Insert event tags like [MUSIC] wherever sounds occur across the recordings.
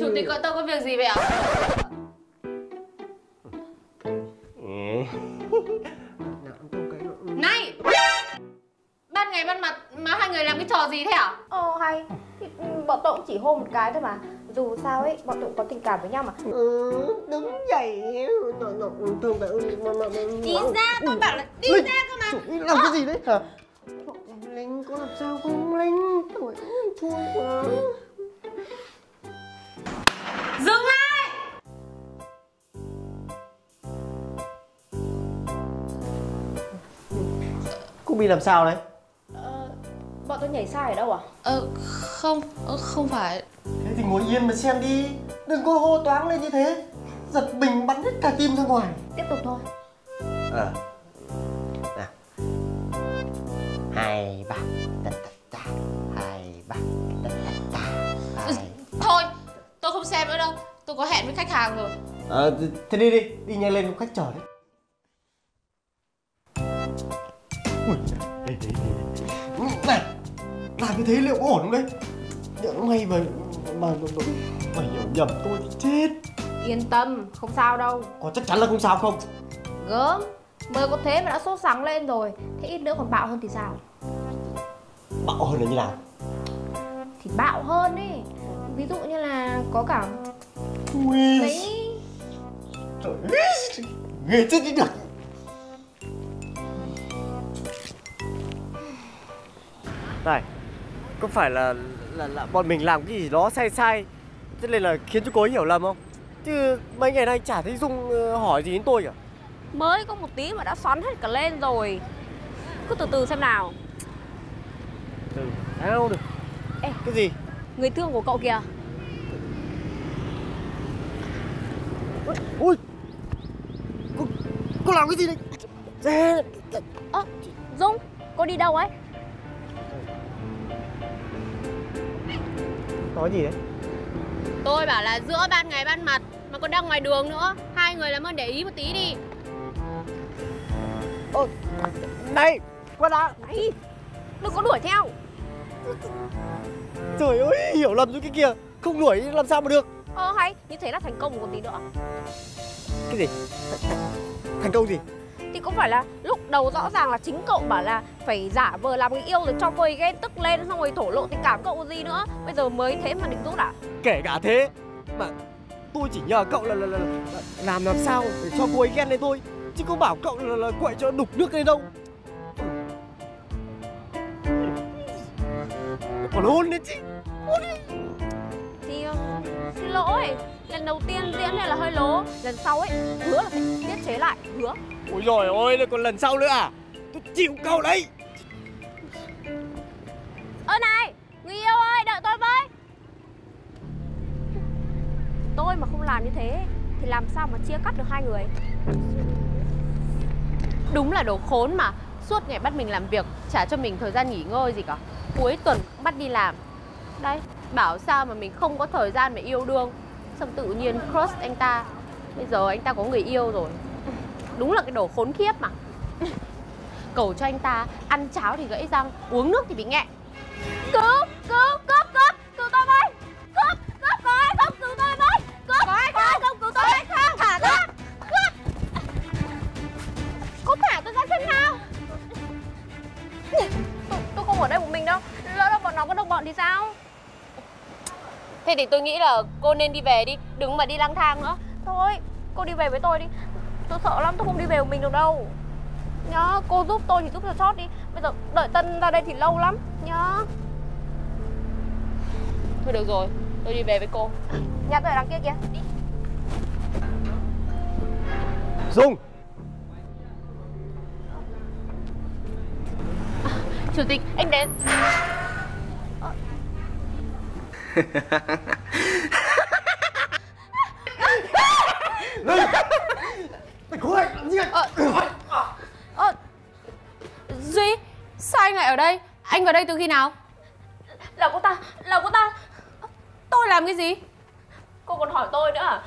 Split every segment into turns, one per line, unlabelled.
Chủ tịch gọi tôi có việc gì vậy ạ? Này! Ban ngày ban mặt mà hai người làm cái trò gì thế ạ?
Ồ hay. Ừ, Bọn tôi cũng chỉ hôn một cái thôi mà. Dù sao ấy bọn cũng có tình cảm với nhau mà.
Ừ, đúng vậy Nó, nó, thương phải mà, mà, mà,
Đi ra, tôi bảo là đi
Linh,
ra cơ mà.
làm cái gì đấy? Hả? Linh có làm sao không Linh Thôi mà
Dừng lại!
Cô bị làm sao đấy?
Ờ, Bọn tôi nhảy sai ở đâu à?
Ờ, không, ờ, không phải.
Thế thì ngồi yên mà xem đi. Đừng có hô toáng lên như thế. Giật mình bắn hết cả tim ra ngoài.
Tiếp tục thôi.
Ờ. Nào. Hai ba
không xem nữa đâu Tôi có hẹn với khách hàng rồi
Ờ, th- thế đi đi, đi nhanh lên khách chờ đấy Ui, đây, đây, đây. Này, làm như thế liệu có ổn không đấy? Nhỡ may mà, mà, mà, mà mày hiểu nhầm tôi thì chết
Yên tâm, không sao đâu
Có chắc chắn là không sao không?
Gớm Mới có thế mà đã sốt sắng lên rồi Thế ít nữa còn bạo hơn thì sao?
Bạo hơn là như nào?
Thì bạo hơn ấy Ví dụ như là có cả
Ui,
mấy
trời ơi, ghê chết đi được. Này, có phải là, là là bọn mình làm cái gì đó sai sai Cho nên là khiến cho cô ấy hiểu lầm không? Chứ mấy ngày nay chả thấy Dung ờ, hỏi gì đến tôi cả.
Mới có một tí mà đã xoắn hết cả lên rồi. Cứ từ từ xem nào.
Ừ, sao được.
Ê.
Cái gì?
Người thương của cậu kìa
Ui Cô, cô làm cái gì đấy? Ra
Ơ, Dung, cô đi đâu ấy?
Nói gì đấy?
Tôi bảo là giữa ban ngày ban mặt Mà còn đang ngoài đường nữa Hai người làm ơn để ý một tí đi
Ơ, này, qua đã
Này, đừng có đuổi theo
Trời ơi, hiểu lầm rồi cái kia Không đuổi làm sao mà được
Ờ hay, như thế là thành công một tí nữa
Cái gì? Thành công gì?
Thì có phải là lúc đầu rõ ràng là chính cậu bảo là phải giả vờ làm người yêu rồi cho cô ấy ghen tức lên xong rồi thổ lộ tình cảm cậu gì nữa Bây giờ mới thế mà định rút à?
Kể cả thế Mà tôi chỉ nhờ cậu là, là, là, là làm làm sao để cho cô ấy ghen lên thôi Chứ không bảo cậu là, là quậy cho đục nước lên đâu Còn hôn nữa chứ
Thì ờ, xin lỗi. Lần đầu tiên diễn này là hơi lố. Lần sau ấy, hứa là phải tiết chế lại, hứa.
Ôi rồi ôi, lại còn lần sau nữa à? Tôi chịu cậu đấy.
Ơ này, người yêu ơi, đợi tôi với. Tôi mà không làm như thế Thì làm sao mà chia cắt được hai người?
Đúng là đồ khốn mà Suốt ngày bắt mình làm việc Chả cho mình thời gian nghỉ ngơi gì cả. Cuối tuần cũng bắt đi làm. Đấy, bảo sao mà mình không có thời gian để yêu đương. Xong tự nhiên crush anh ta. Bây giờ anh ta có người yêu rồi. [LAUGHS] Đúng là cái đồ khốn khiếp mà. [LAUGHS] Cầu cho anh ta ăn cháo thì gãy răng Uống nước thì bị nghẹn.
Cứu, cứu, cướp, cướp, cứu tôi với tôi, tôi không ở đây một mình đâu. Lỡ đâu bọn nó có đồng bọn thì sao?
Thế thì tôi nghĩ là cô nên đi về đi Đừng mà đi lang thang nữa.
Thôi, cô đi về với tôi đi. Tôi sợ lắm, tôi không đi về một mình được đâu. Nhá, cô giúp tôi thì giúp cho chót đi. Bây giờ đợi Tân ra đây thì lâu lắm Nhá.
Thôi được rồi, tôi đi về với cô.
Nhà tôi ở đằng kia kìa Đi.
Dung
Chủ tịch, anh đến.
Linh Mày cố lại làm gì
Duy, sao anh lại ở đây? Anh vào đây từ khi nào?
Là cô ta, là cô ta.
Tôi làm cái gì?
Cô còn hỏi tôi nữa à?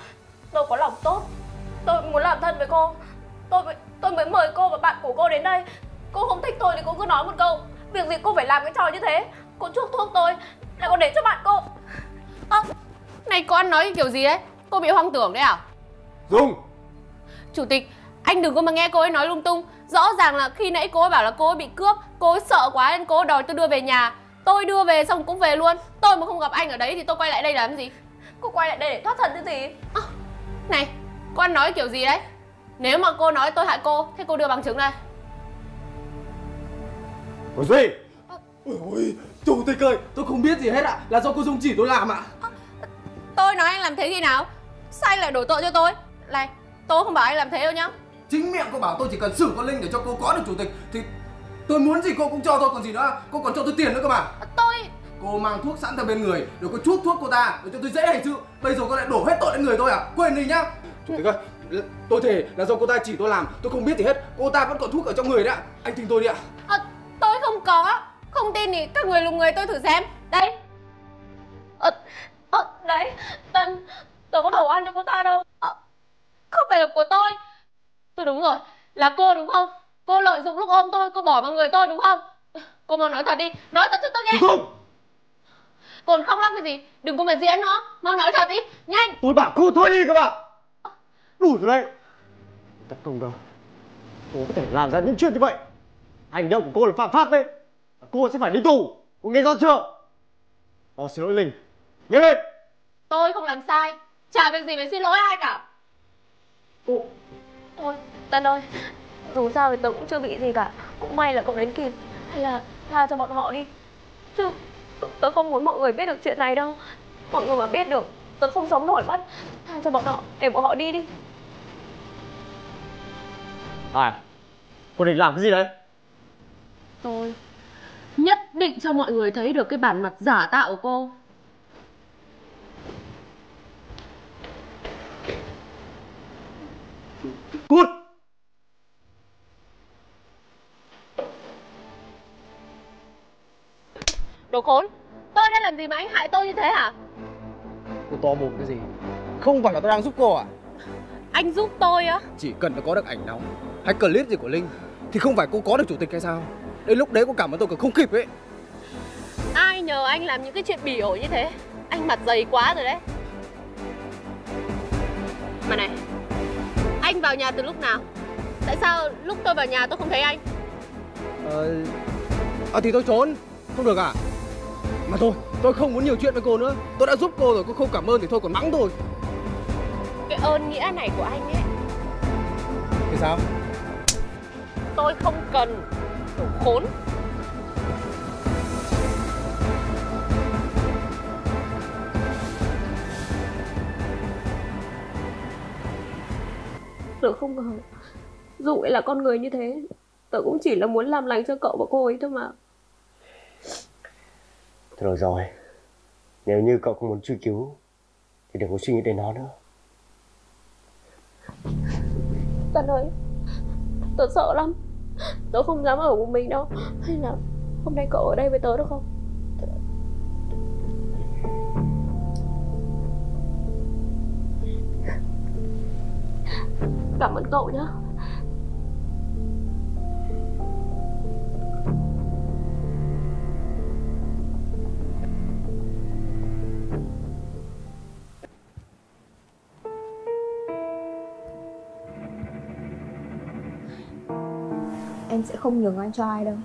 Tôi có lòng tốt. Tôi muốn làm thân với cô. Tôi tôi mới mời cô và bạn của cô đến đây. Cô không thích tôi thì cô cứ nói một câu Việc gì cô phải làm cái trò như thế? Cô chuốc thuốc tôi Còn để cho bạn cô.
Ơ, này cô ăn nói kiểu gì đấy? Cô bị hoang tưởng đấy à?
Dung!
Chủ tịch, anh đừng có mà nghe cô ấy nói lung tung. Rõ ràng là khi nãy cô ấy bảo là cô ấy bị cướp Cô ấy sợ quá nên cô ấy đòi tôi đưa về nhà. Tôi đưa về xong cũng về luôn. Tôi mà không gặp anh ở đấy thì tôi quay lại đây làm gì?
Cô quay lại đây để thoát thân chứ gì?
À, Này, cô ăn nói kiểu gì đấy? Nếu mà cô nói tôi hại cô Thế cô đưa bằng chứng đây
Có gì?
Ôi ôi, chủ tịch ơi, tôi không biết gì hết ạ. Là do cô Dung chỉ tôi làm ạ.
Tôi nói anh làm thế khi nào? Sao anh lại đổ tội cho tôi? Này, tôi không bảo anh làm thế đâu nhá.
Chính miệng cô bảo tôi chỉ cần xử con Linh để cho cô có được chủ tịch Thì tôi muốn gì cô cũng cho tôi còn gì nữa Cô còn cho tôi tiền nữa cơ mà.
Tôi
Cô mang thuốc sẵn theo bên người Rồi cô chuốc thuốc cô ta để cho tôi dễ hành sự Bây giờ cô lại đổ hết tội lên người tôi à? Quên đi nhá. Chủ tịch ơi, tôi thề là do cô ta chỉ tôi làm Tôi không biết gì hết. Cô ta vẫn còn thuốc ở trong người đấy ạ. Anh tin tôi đi ạ.
À, Tôi không có. Không tin thì các người lùng người tôi thử xem. Đây.
Ờ, ờ, đấy Tân, tôi có đồ ăn cho cô ta đâu.
À, Không phải là của tôi. Tôi đúng rồi, là cô đúng không? Cô lợi dụng lúc ôm tôi, cô bỏ vào người tôi đúng không? Cô mau nói thật đi, nói thật cho tôi nghe.
Không.
Còn không lắm cái gì, đừng có mà diễn nữa. Mau nói thật đi, nhanh.
Tôi bảo cô thôi đi các bạn. Đủ rồi đấy. Tất không đâu. Cô có thể làm ra những chuyện như vậy Hành động của cô là phạm pháp đấy Cô sẽ phải đi tù. Cô nghe rõ chưa? Có xin lỗi Linh. Nghe lên.
Tôi không làm sai. Chả việc gì phải xin lỗi ai cả.
Ủa, Thôi, Tân ơi Dù sao thì tớ cũng chưa bị gì cả. Cũng may là cậu đến kịp. Hay là tha cho bọn họ đi. Chứ tớ không muốn mọi người biết được chuyện này đâu. Mọi người mà biết được Tớ không sống nổi mất. Tha cho bọn họ, để bọn họ đi đi.
À Cô định làm cái gì đấy
Tôi nhất định cho mọi người thấy được cái bản mặt giả tạo của cô.
Cút!
Đồ khốn Tôi đã làm gì mà anh hại tôi như thế hả?
Cô to mồm cái gì? Không phải là tôi đang giúp cô à?
Anh giúp tôi á?
Chỉ cần nó có được ảnh nóng hay clip gì của Linh Thì không phải cô có được chủ tịch hay sao Đến lúc đấy cô cảm ơn tôi còn không kịp ấy.
Ai nhờ anh làm những cái chuyện bỉ ổi như thế? Anh mặt dày quá rồi đấy. Mà này Anh vào nhà từ lúc nào? Tại sao lúc tôi vào nhà tôi không thấy anh?
Ờ... À thì tôi trốn. Không được à? Mà thôi tôi không muốn nhiều chuyện với cô nữa. Tôi đã giúp cô rồi cô không cảm ơn thì thôi còn mắng tôi.
Cái ơn nghĩa này của anh ấy.
Thì sao?
Tôi không cần Đồ khốn.
Tớ không ngờ. Dù ấy là con người như thế Tớ cũng chỉ là muốn làm lành cho cậu và cô ấy thôi mà.
Thôi được rồi. Nếu như cậu không muốn truy cứu Thì đừng có suy nghĩ đến nó nữa.
Tân ơi Tớ sợ lắm Tớ không dám ở một mình đâu. Hay là hôm nay cậu ở đây với tớ được không? Cảm ơn cậu nhé
sẽ không nhường anh cho ai đâu.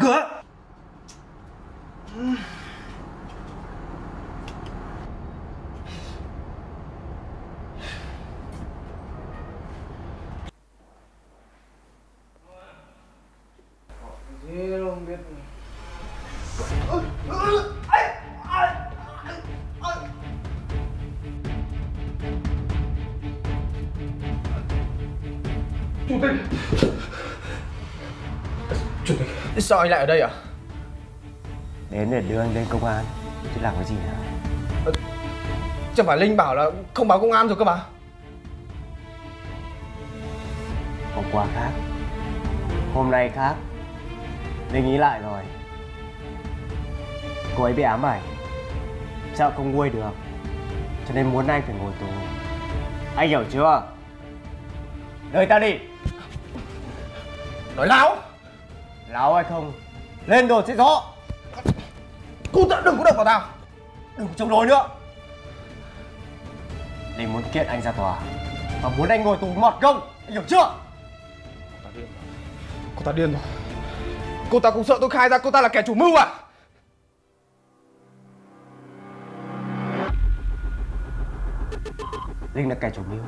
Mở
Sao anh lại ở đây à?
Đến để đưa anh lên công an Chứ làm cái gì nữa?
Chẳng phải Linh bảo là không báo công an rồi cơ mà.
Hôm qua khác. Hôm nay khác. Linh nghĩ lại rồi. Cô ấy bị ám ảnh. Sợ không nguôi được? Cho nên muốn anh phải ngồi tù. Anh hiểu chưa? Đời ta đi.
Nói láo
Láo hay không. Lên đồ sẽ rõ.
Cô ta đừng có động vào tao.
Đừng có chống đối nữa. Linh muốn kiện anh ra tòa. Và muốn anh ngồi tù mọt công Anh hiểu chưa?
Cô ta điên rồi. Cô ta cũng sợ tôi khai ra cô ta là kẻ chủ mưu à?
Linh là kẻ chủ mưu.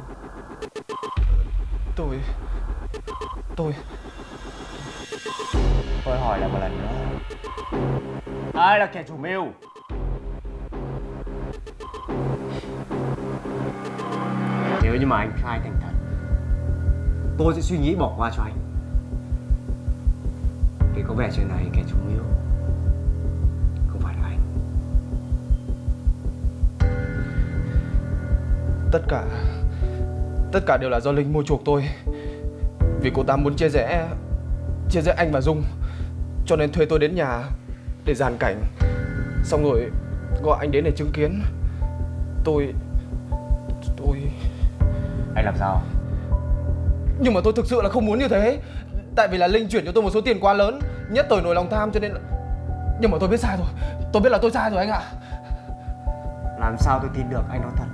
Tôi Tôi
Tôi hỏi lại một lần nữa. Ai là kẻ chủ mưu? Nếu như mà anh khai thành thật Tôi sẽ suy nghĩ bỏ qua cho anh. Vì có vẻ chuyện này kẻ chủ mưu Không phải là anh.
Tất cả Tất cả đều là do Linh mua chuộc tôi. Vì cô ta muốn chia rẽ Chia rẽ anh và Dung. Cho nên thuê tôi đến nhà Để dàn cảnh. Xong rồi gọi anh đến để chứng kiến. Tôi Tôi
Anh làm sao?
Nhưng mà tôi thực sự là không muốn như thế. Tại vì là Linh chuyển cho tôi một số tiền quá lớn Nhất tôi nổi lòng tham cho nên là... Nhưng mà tôi biết sai rồi. Tôi biết là tôi sai rồi anh ạ.
Làm sao tôi tin được anh nói thật?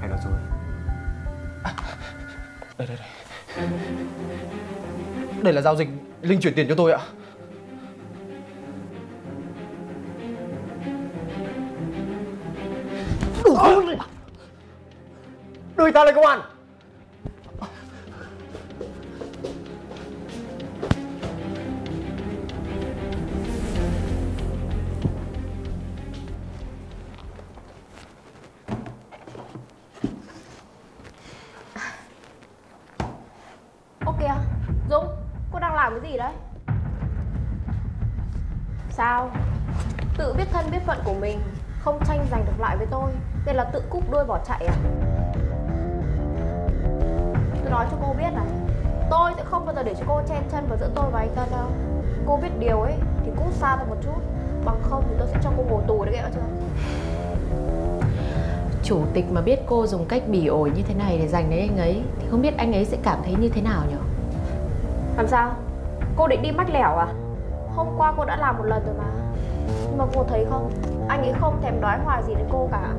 Hay nói dối?
Đây đây đây. Đây là giao dịch Linh chuyển tiền cho tôi ạ.
Khôn rồi. Đưa ta lên công an
mình Không tranh giành được lại với tôi Nên là tự cúp đuôi bỏ chạy à? Tôi nói cho cô biết này Tôi sẽ không bao giờ để cho cô chen chân vào giữa tôi và anh Tân đâu Cô biết điều ấy Thì cút xa ra một chút Bằng không thì tôi sẽ cho cô ngồi tù đấy ghẹo chưa?
Chủ tịch mà biết cô dùng cách bỉ ổi như thế này để giành lấy anh ấy Thì không biết anh ấy sẽ cảm thấy như thế nào nhỉ?
Làm sao? Cô định đi mách lẻo à? Hôm qua cô đã làm một lần rồi mà Nhưng mà cô thấy không? Anh ấy không thèm đoái hoài gì đến cô cả.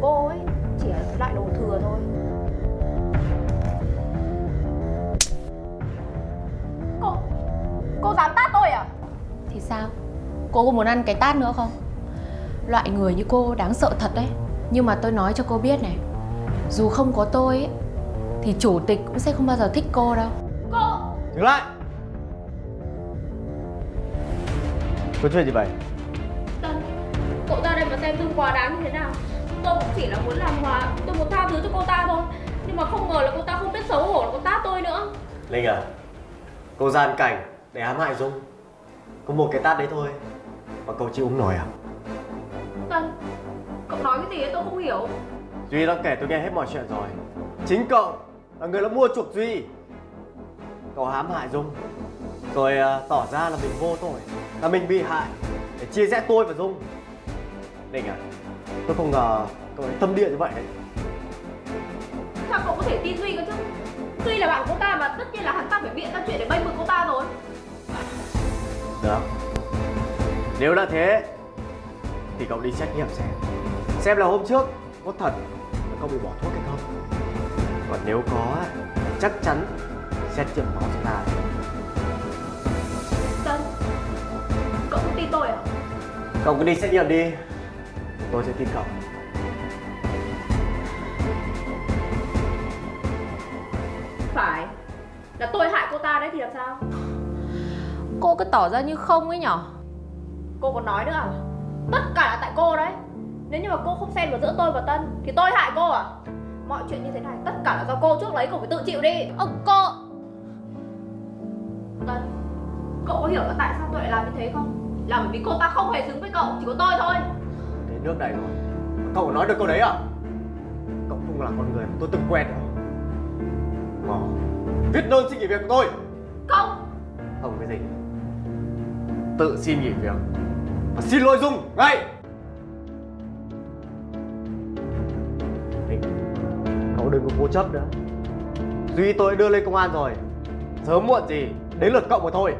Cô ấy chỉ là loại đồ thừa thôi. Cô Cô dám tát tôi à?
Thì sao? Cô có muốn ăn cái tát nữa không? Loại người như cô đáng sợ thật đấy. Nhưng mà tôi nói cho cô biết này Dù không có tôi ấy, Thì chủ tịch cũng sẽ không bao giờ thích cô đâu.
Cô!
Dừng lại! Có chuyện gì vậy
xem Dung quá đáng như thế nào? Tôi cũng chỉ là muốn làm hòa Tôi muốn tha thứ cho cô ta thôi. Nhưng mà không ngờ là cô ta không biết xấu hổ là cô tát tôi nữa.
Linh à Cô gian cảnh để ám hại Dung. Có một cái tát đấy thôi Mà cậu chịu không nổi à?
Tân Cậu nói cái gì ấy tôi không hiểu.
Duy đã kể tôi nghe hết mọi chuyện rồi. Chính cậu là người đã mua chuộc Duy. Cậu hãm hại Dung Rồi à, tỏ ra là mình vô tội Là mình bị hại Để chia rẽ tôi và Dung Linh à? Tôi không ngờ cậu lại tâm địa như vậy đấy.
Sao cậu có thể tin Duy cơ chứ? Duy là bạn của cô ta mà tất nhiên là hắn ta phải biện ra chuyện để bênh vực cô ta rồi.
Được. Nếu đã thế Thì cậu đi xét nghiệm xem. Xem là hôm trước có thật là cậu bị bỏ thuốc hay không. Còn nếu có chắc chắn xét nghiệm máu sẽ ra
Tân Cậu không tin tôi à?
Cậu cứ đi xét nghiệm đi Tôi sẽ tin cậu.
Phải. Là tôi hại cô ta đấy thì làm sao?
Cô cứ tỏ ra như không ấy nhở?
Cô còn nói nữa à? Tất cả là tại cô đấy. Nếu như mà cô không xen vào giữa tôi và Tân Thì tôi hại cô à? Mọi chuyện như thế này tất cả là do cô trước lấy cô phải tự chịu đi.
Ơ cô Tân Cậu có hiểu là tại sao tôi lại làm như thế không? Là bởi vì cô ta không hề xứng với cậu, chỉ có tôi thôi
nước này rồi Cậu nói được câu đấy à? Cậu không là con người mà tôi từng quen nữa Mò Viết đơn xin nghỉ việc của tôi.
Không.
Không cái gì? Tự xin nghỉ việc. Và xin lỗi Dung. Ngay. Cậu đừng có cố chấp nữa. Duy tôi đưa lên công an rồi. Sớm muộn gì Đến lượt cậu mà thôi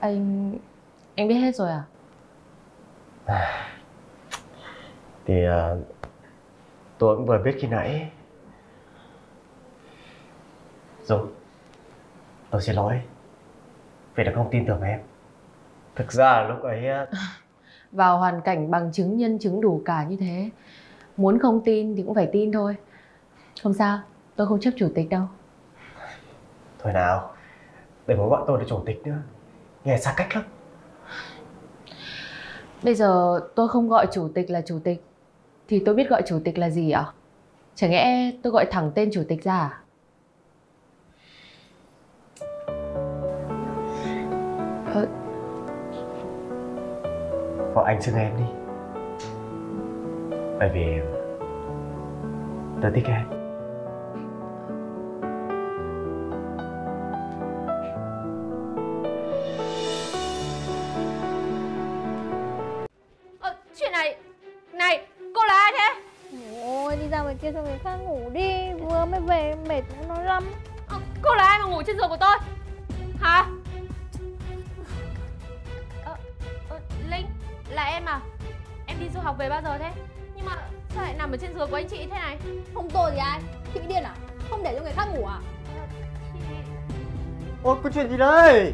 Anh... Anh biết hết rồi à? [SIGHS]
Thì à, tôi cũng vừa biết khi nãy. Dung Tôi xin lỗi Vì đã không tin tưởng em. Thực ra lúc ấy á, [LAUGHS]
Vào hoàn cảnh bằng chứng nhân chứng đủ cả như thế Muốn không tin thì cũng phải tin thôi. Không sao, tôi không chấp chủ tịch đâu.
Thôi nào Đừng có gọi tôi là chủ tịch nữa Nghe xa cách lắm
Bây giờ tôi không gọi chủ tịch là chủ tịch Thì tôi biết gọi chủ tịch là gì ạ? Chẳng lẽ tôi gọi thẳng tên chủ tịch ra à? Ờ,
Gọi anh xưng em đi Bởi vì Tôi thích em
kia cho người khác ngủ đi Vừa mới về mệt nó lắm
Ờ, cô là ai mà ngủ trên giường của tôi? Hả? Ờ, ờ, Linh, là em à? Em đi du học về bao giờ thế? Nhưng mà sao lại nằm ở trên giường của anh chị thế này?
Không tôi thì ai Chị bị điên à Không để cho người khác ngủ à.
Ôi có chuyện gì đây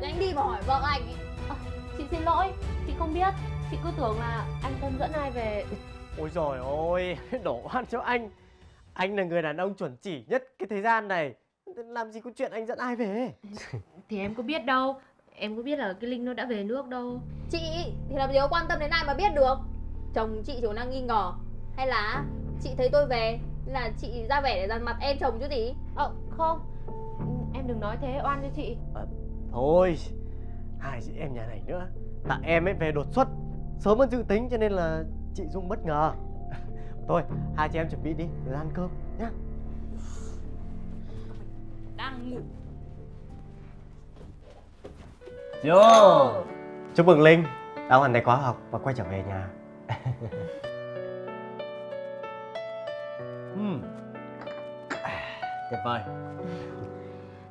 Thì anh đi mà hỏi vợ anh ấy
Ờ, chị xin lỗi, chị không biết Chị cứ tưởng là anh Tân dẫn ai về
Ôi rồi ôi [LAUGHS] Đổ oan cho anh. Anh là người đàn ông chuẩn chỉ nhất cái thế gian này. Làm gì có chuyện anh dẫn ai về? [LAUGHS]
Thì em có biết đâu. Em có biết là cái Linh nó đã về nước đâu.
Chị thì làm gì có quan tâm đến ai mà biết được? Chồng chị chỉ còn đang nghi ngờ. Hay là chị thấy tôi về là chị ra vẻ để dằn mặt em chồng chứ gì?
Ờ, không. Em đừng nói thế, oan cho chị.
Thôi Hai chị em nhà này nữa. Tại em ấy về đột xuất. Sớm hơn dự tính cho nên là chị Dung bất ngờ. [LAUGHS] Thôi hai chị em chuẩn bị đi Rồi ăn cơm nhá.
Đang ngủ.
Vô Chúc mừng Linh đã hoàn thành khóa học và quay trở về nhà. Ừm. [LAUGHS] À, [SIGHS] Tuyệt vời.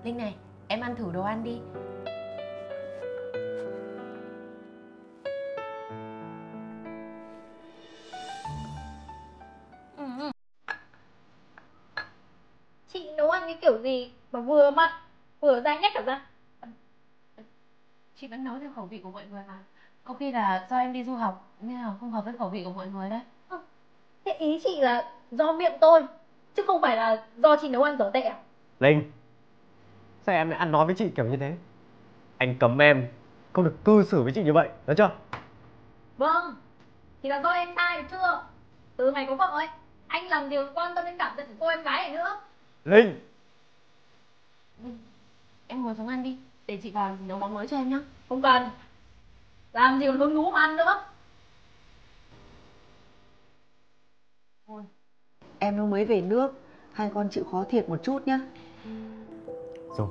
Linh này, em ăn thử đồ ăn đi
cái kiểu gì mà vừa mặn vừa dai nhách cả ra
Chị vẫn nấu theo khẩu vị của mọi người mà. Có khi là do em đi du học Nên là không hợp với khẩu vị của mọi người đấy.
Thế ý chị là do miệng tôi Chứ không phải là do chị nấu ăn dở tệ à?
Linh Sao em lại ăn nói với chị kiểu như thế? Anh cấm em Không được cư xử với chị như vậy Được chưa?
Vâng Thì là do em sai được chưa? Từ ngày có vợ ấy Anh làm điều quan tâm đến cảm nhận của cô em gái này nữa.
Linh
Em ngồi xuống ăn đi Để chị vào nấu món mới cho em nhá.
Không cần. Làm gì còn hứng thú ăn nữa.
Em nó mới về nước, hai con chịu khó thiệt một chút nhá.
Dung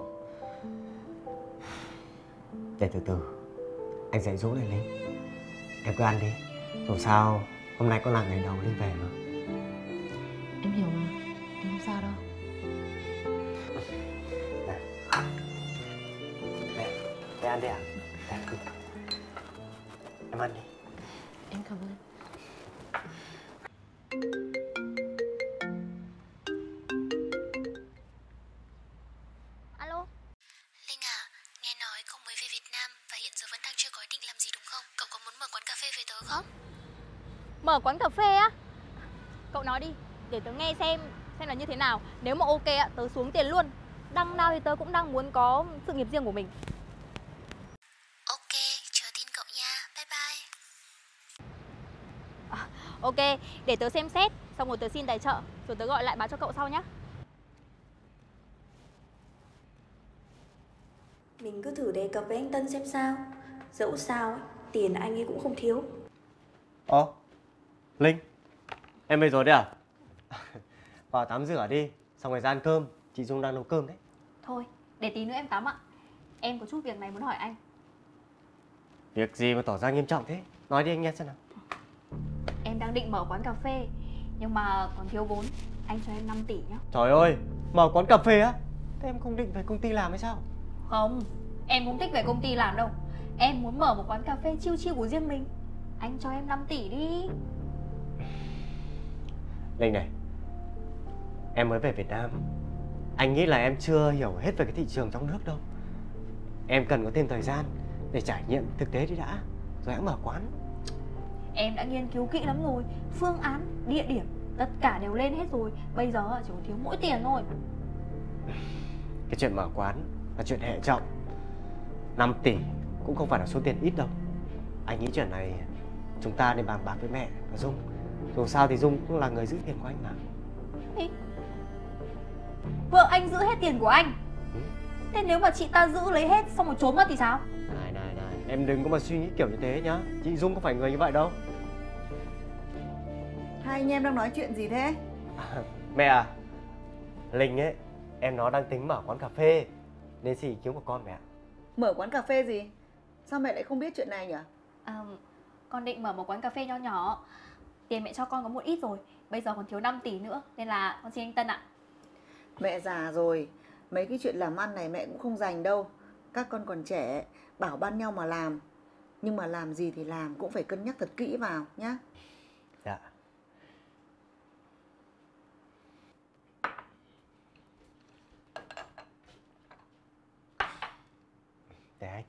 Để từ từ. Anh dạy dỗ lại Linh Em cứ ăn đi. Dù sao hôm nay cũng là ngày đầu Linh về mà.
Em hiểu
mẹ ăn đi à? Em ăn đi.
Em cảm ơn.
Alo?
Linh à, nghe nói cậu mới về Việt Nam và hiện giờ vẫn đang chưa có ý định làm gì đúng không? Cậu có muốn mở quán cà phê với tớ không?
Mở quán cà phê á? Cậu nói đi Để tớ nghe xem Xem là như thế nào. Nếu mà ok á Tớ xuống tiền luôn. Đăng nào thì tớ cũng đang muốn có sự nghiệp riêng của mình
Ok,
để tớ xem xét, xong rồi tớ xin tài trợ, rồi tớ gọi lại báo cho cậu sau nhá.
Mình cứ thử đề cập với anh Tân xem sao Dẫu sao ấy, tiền anh ấy cũng không thiếu
Ồ, Linh, em về rồi đấy à? [LAUGHS] Vào tắm rửa đi, xong rồi ra ăn cơm, chị Dung đang nấu cơm đấy.
Thôi, để tí nữa em tắm ạ. Em có chút việc này muốn hỏi anh.
Việc gì mà tỏ ra nghiêm trọng thế? Nói đi anh nghe xem nào.
Em đang định mở quán cà phê, nhưng mà còn thiếu vốn. Anh cho em 5 tỷ nhá.
Trời ơi, mở quán cà phê á? Thế em không định về công ty làm hay sao?
Không, em cũng thích về công ty làm đâu. Em muốn mở một quán cà phê chiêu chiêu của riêng mình. Anh cho em 5 tỷ đi.
Linh này, em mới về Việt Nam. Anh nghĩ là em chưa hiểu hết về cái thị trường trong nước đâu. Em cần có thêm thời gian để trải nghiệm thực tế đi đã, rồi hãng mở quán.
Em đã nghiên cứu kỹ lắm rồi. Phương án, địa điểm, tất cả đều lên hết rồi. Bây giờ chỉ còn thiếu mỗi tiền thôi.
Cái chuyện mở quán là chuyện hệ trọng. 5 tỷ cũng không phải là số tiền ít đâu. Anh nghĩ chuyện này chúng ta nên bàn bạc với mẹ và Dung. Dù sao thì Dung cũng là người giữ tiền của anh mà.
Ý. Vợ anh giữ hết tiền của anh.
Ừ.
Thế nếu mà chị ta giữ lấy hết xong rồi trốn mất thì sao?
Này này này, em đừng có mà suy nghĩ kiểu như thế nhá. Chị Dung không phải người như vậy đâu.
Hai anh em đang nói chuyện gì thế? [LAUGHS]
Mẹ à, Linh ấy, em nó đang tính mở quán cà phê nên xin ý kiến của con mẹ ạ.
Mở quán cà phê gì? Sao mẹ lại không biết chuyện này nhỉ?
À, con định mở một quán cà phê nho nhỏ. Tiền mẹ cho con có một ít rồi. Bây giờ còn thiếu 5 tỷ nữa nên là con xin anh Tân ạ.
Mẹ già rồi, mấy cái chuyện làm ăn này mẹ cũng không dành đâu. Các con còn trẻ, bảo ban nhau mà làm. Nhưng mà làm gì thì làm cũng phải cân nhắc thật kỹ vào nhá.
Dạ. Để anh.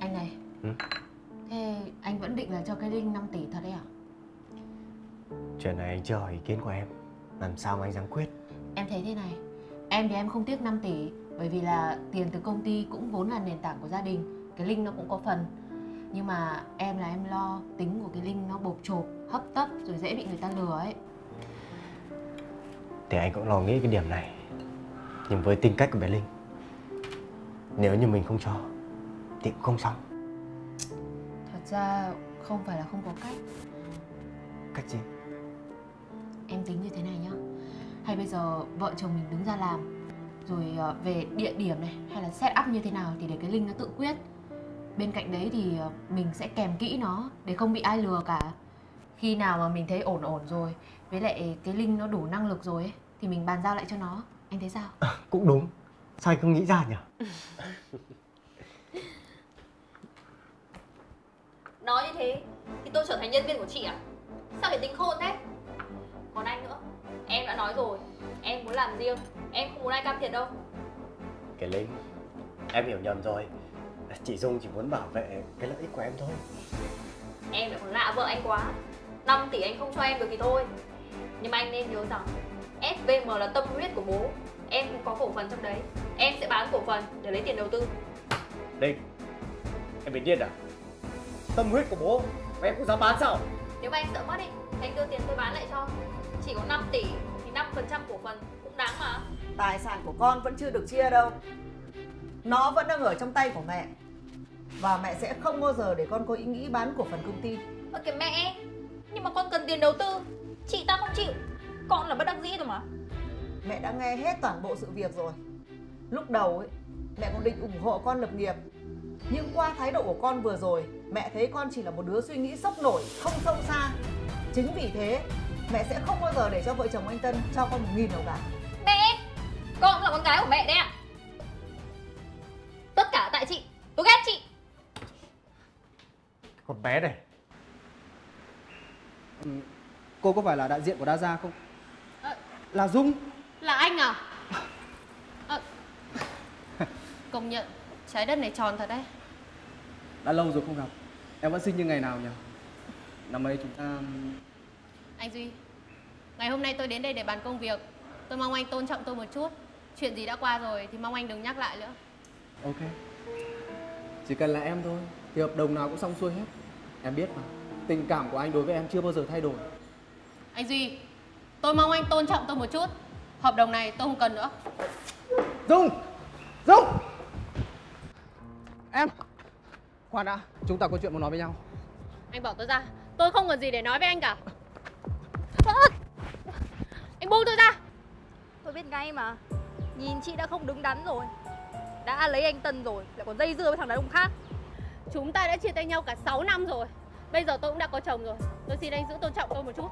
Anh này
Ừ?
Thế anh vẫn định là cho cái Linh 5 tỷ thật đấy à?
Chuyện này anh chưa hỏi ý kiến của em. Làm sao mà anh dám quyết?
Em thấy thế này Em thì em không tiếc 5 tỷ Bởi vì là tiền từ công ty cũng vốn là nền tảng của gia đình Cái Linh nó cũng có phần Nhưng mà em là em lo tính của cái Linh nó bộp chộp, hấp tấp rồi dễ bị người ta lừa ấy
Thì anh cũng lo nghĩ cái điểm này. Nhưng với tính cách của bé Linh, nếu như mình không cho, thì cũng không xong.
Thật ra không phải là không có cách
Cách gì?
Em tính như thế này nhá Hay bây giờ vợ chồng mình đứng ra làm Rồi ờ, về địa điểm này Hay là set up như thế nào Thì để cái Linh nó tự quyết Bên cạnh đấy thì ờ, mình sẽ kèm kỹ nó Để không bị ai lừa cả Khi nào mà mình thấy ổn ổn rồi Với lại cái Linh nó đủ năng lực rồi ấy, Thì mình bàn giao lại cho nó Anh thấy sao?
Cũng đúng. Sao anh không nghĩ ra nhỉ?
Nói như thế thì tôi trở thành nhân viên của chị à? Sao phải tính khôn thế? Còn anh nữa, em đã nói rồi, em muốn làm riêng, em không muốn ai can thiệp đâu.
Cái Linh, em hiểu nhầm rồi. Chị Dung chỉ muốn bảo vệ cái lợi ích của em thôi.
Em lại còn lạ vợ anh quá 5 tỷ anh không cho em được thì thôi Nhưng mà anh nên nhớ rằng SVM là tâm huyết của bố Em cũng có cổ phần trong đấy Em sẽ bán cổ phần để lấy tiền đầu tư
Linh, em bị điên à? Tâm huyết của bố, mà em cũng dám bán sao?
Nếu mà anh sợ mất ý Thì anh đưa tiền tôi bán lại cho Chỉ có 5 tỷ thì 5% cổ phần cũng đáng mà
Tài sản của con vẫn chưa được chia đâu. Nó vẫn đang ở trong tay của mẹ. Và mẹ sẽ không bao giờ để con có ý nghĩ bán cổ phần công ty.
Ơ kìa mẹ Nhưng mà con cần tiền đầu tư Chị ta không chịu Con là bất đắc dĩ rồi mà
Mẹ đã nghe hết toàn bộ sự việc rồi. Lúc đầu ấy, mẹ còn định ủng hộ con lập nghiệp. Nhưng qua thái độ của con vừa rồi, mẹ thấy con chỉ là một đứa suy nghĩ sốc nổi, không sâu xa. Chính vì thế, mẹ sẽ không bao giờ để cho vợ chồng anh Tân cho con một nghìn đâu cả.
Mẹ Con cũng là con gái của mẹ đấy ạ Tất cả tại chị Tôi ghét chị
Con bé này,
Ừ, Cô có phải là đại diện của Đa Gia không?
Ờ.
Là Dung
Là anh à? Ờ. Công nhận trái đất này tròn thật đấy
Đã lâu rồi không gặp Em vẫn xinh như ngày nào nhỉ? Năm ấy chúng ta...
Anh Duy Ngày hôm nay tôi đến đây để bàn công việc Tôi mong anh tôn trọng tôi một chút Chuyện gì đã qua rồi thì mong anh đừng nhắc lại nữa
Ok Chỉ cần là em thôi Thì hợp đồng nào cũng xong xuôi hết Em biết mà tình cảm của anh đối với em chưa bao giờ thay đổi
Anh Duy, tôi mong anh tôn trọng tôi một chút. Hợp đồng này tôi không cần nữa.
Dung Dung Em Khoan đã Chúng ta có chuyện muốn nói với nhau
Anh bỏ tôi ra. Tôi không còn gì để nói với anh cả. À, anh buông tôi ra.
Tôi biết ngay mà Nhìn chị đã không đứng đắn rồi Đã lấy anh Tân rồi Lại còn dây dưa với thằng đàn ông khác
Chúng ta đã chia tay nhau cả 6 năm rồi. Bây giờ tôi cũng đã có chồng rồi. Tôi xin anh giữ tôn trọng tôi một chút.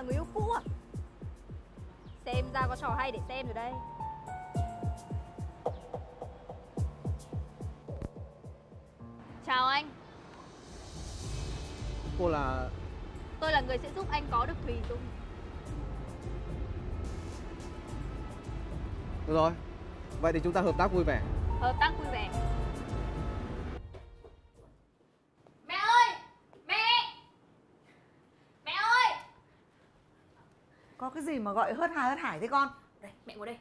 Là người yêu cũ à Xem ra có trò hay để xem rồi đây. Chào anh.
Cô là
Tôi là người sẽ giúp anh có được Thùy Dung
Được rồi. Vậy thì chúng ta hợp tác vui vẻ.
Hợp tác vui vẻ
Có cái gì mà gọi hớt hà hớt hải thế con?
Đây mẹ ngồi đây.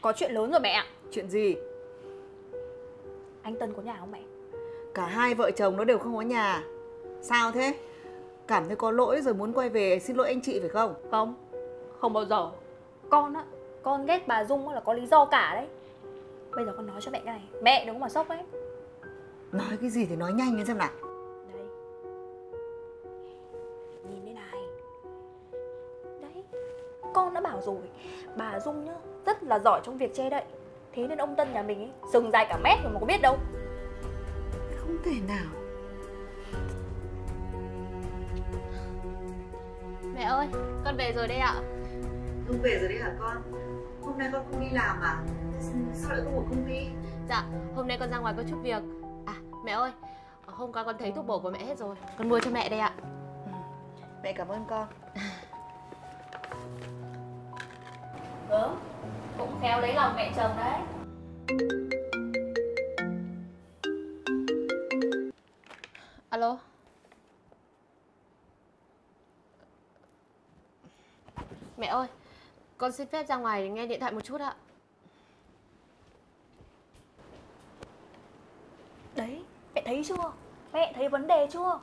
Có chuyện lớn rồi mẹ ạ.
Chuyện gì?
Anh Tân có nhà không mẹ?
Cả hai vợ chồng nó đều không có nhà. Sao thế? Cảm thấy có lỗi rồi muốn quay về xin lỗi anh chị phải không?
Không Không bao giờ. Con á Con ghét bà Dung á là có lý do cả đấy. Bây giờ con nói cho mẹ cái này. Mẹ đừng có mà sốc ấy.
Nói cái gì thì nói nhanh lên xem nào
Con đã bảo rồi Bà Dung nhá Rất là giỏi trong việc che đậy Thế nên ông Tân nhà mình ấy Sừng dài cả mét rồi mà có biết đâu
Không thể nào
Mẹ ơi, con về rồi đây ạ.
Không về rồi đấy hả con Hôm nay con không đi làm à Sao lại không ở công ty
Dạ, hôm nay con ra ngoài có chút việc. À, mẹ ơi, hôm qua con thấy thuốc bổ của mẹ hết rồi. Con mua cho mẹ đây ạ.
Mẹ cảm ơn con [LAUGHS]
Gớm Cũng khéo lấy lòng mẹ chồng đấy
Alo. Mẹ ơi, con xin phép ra ngoài nghe điện thoại một chút ạ.
Đấy Mẹ thấy chưa Mẹ thấy vấn đề chưa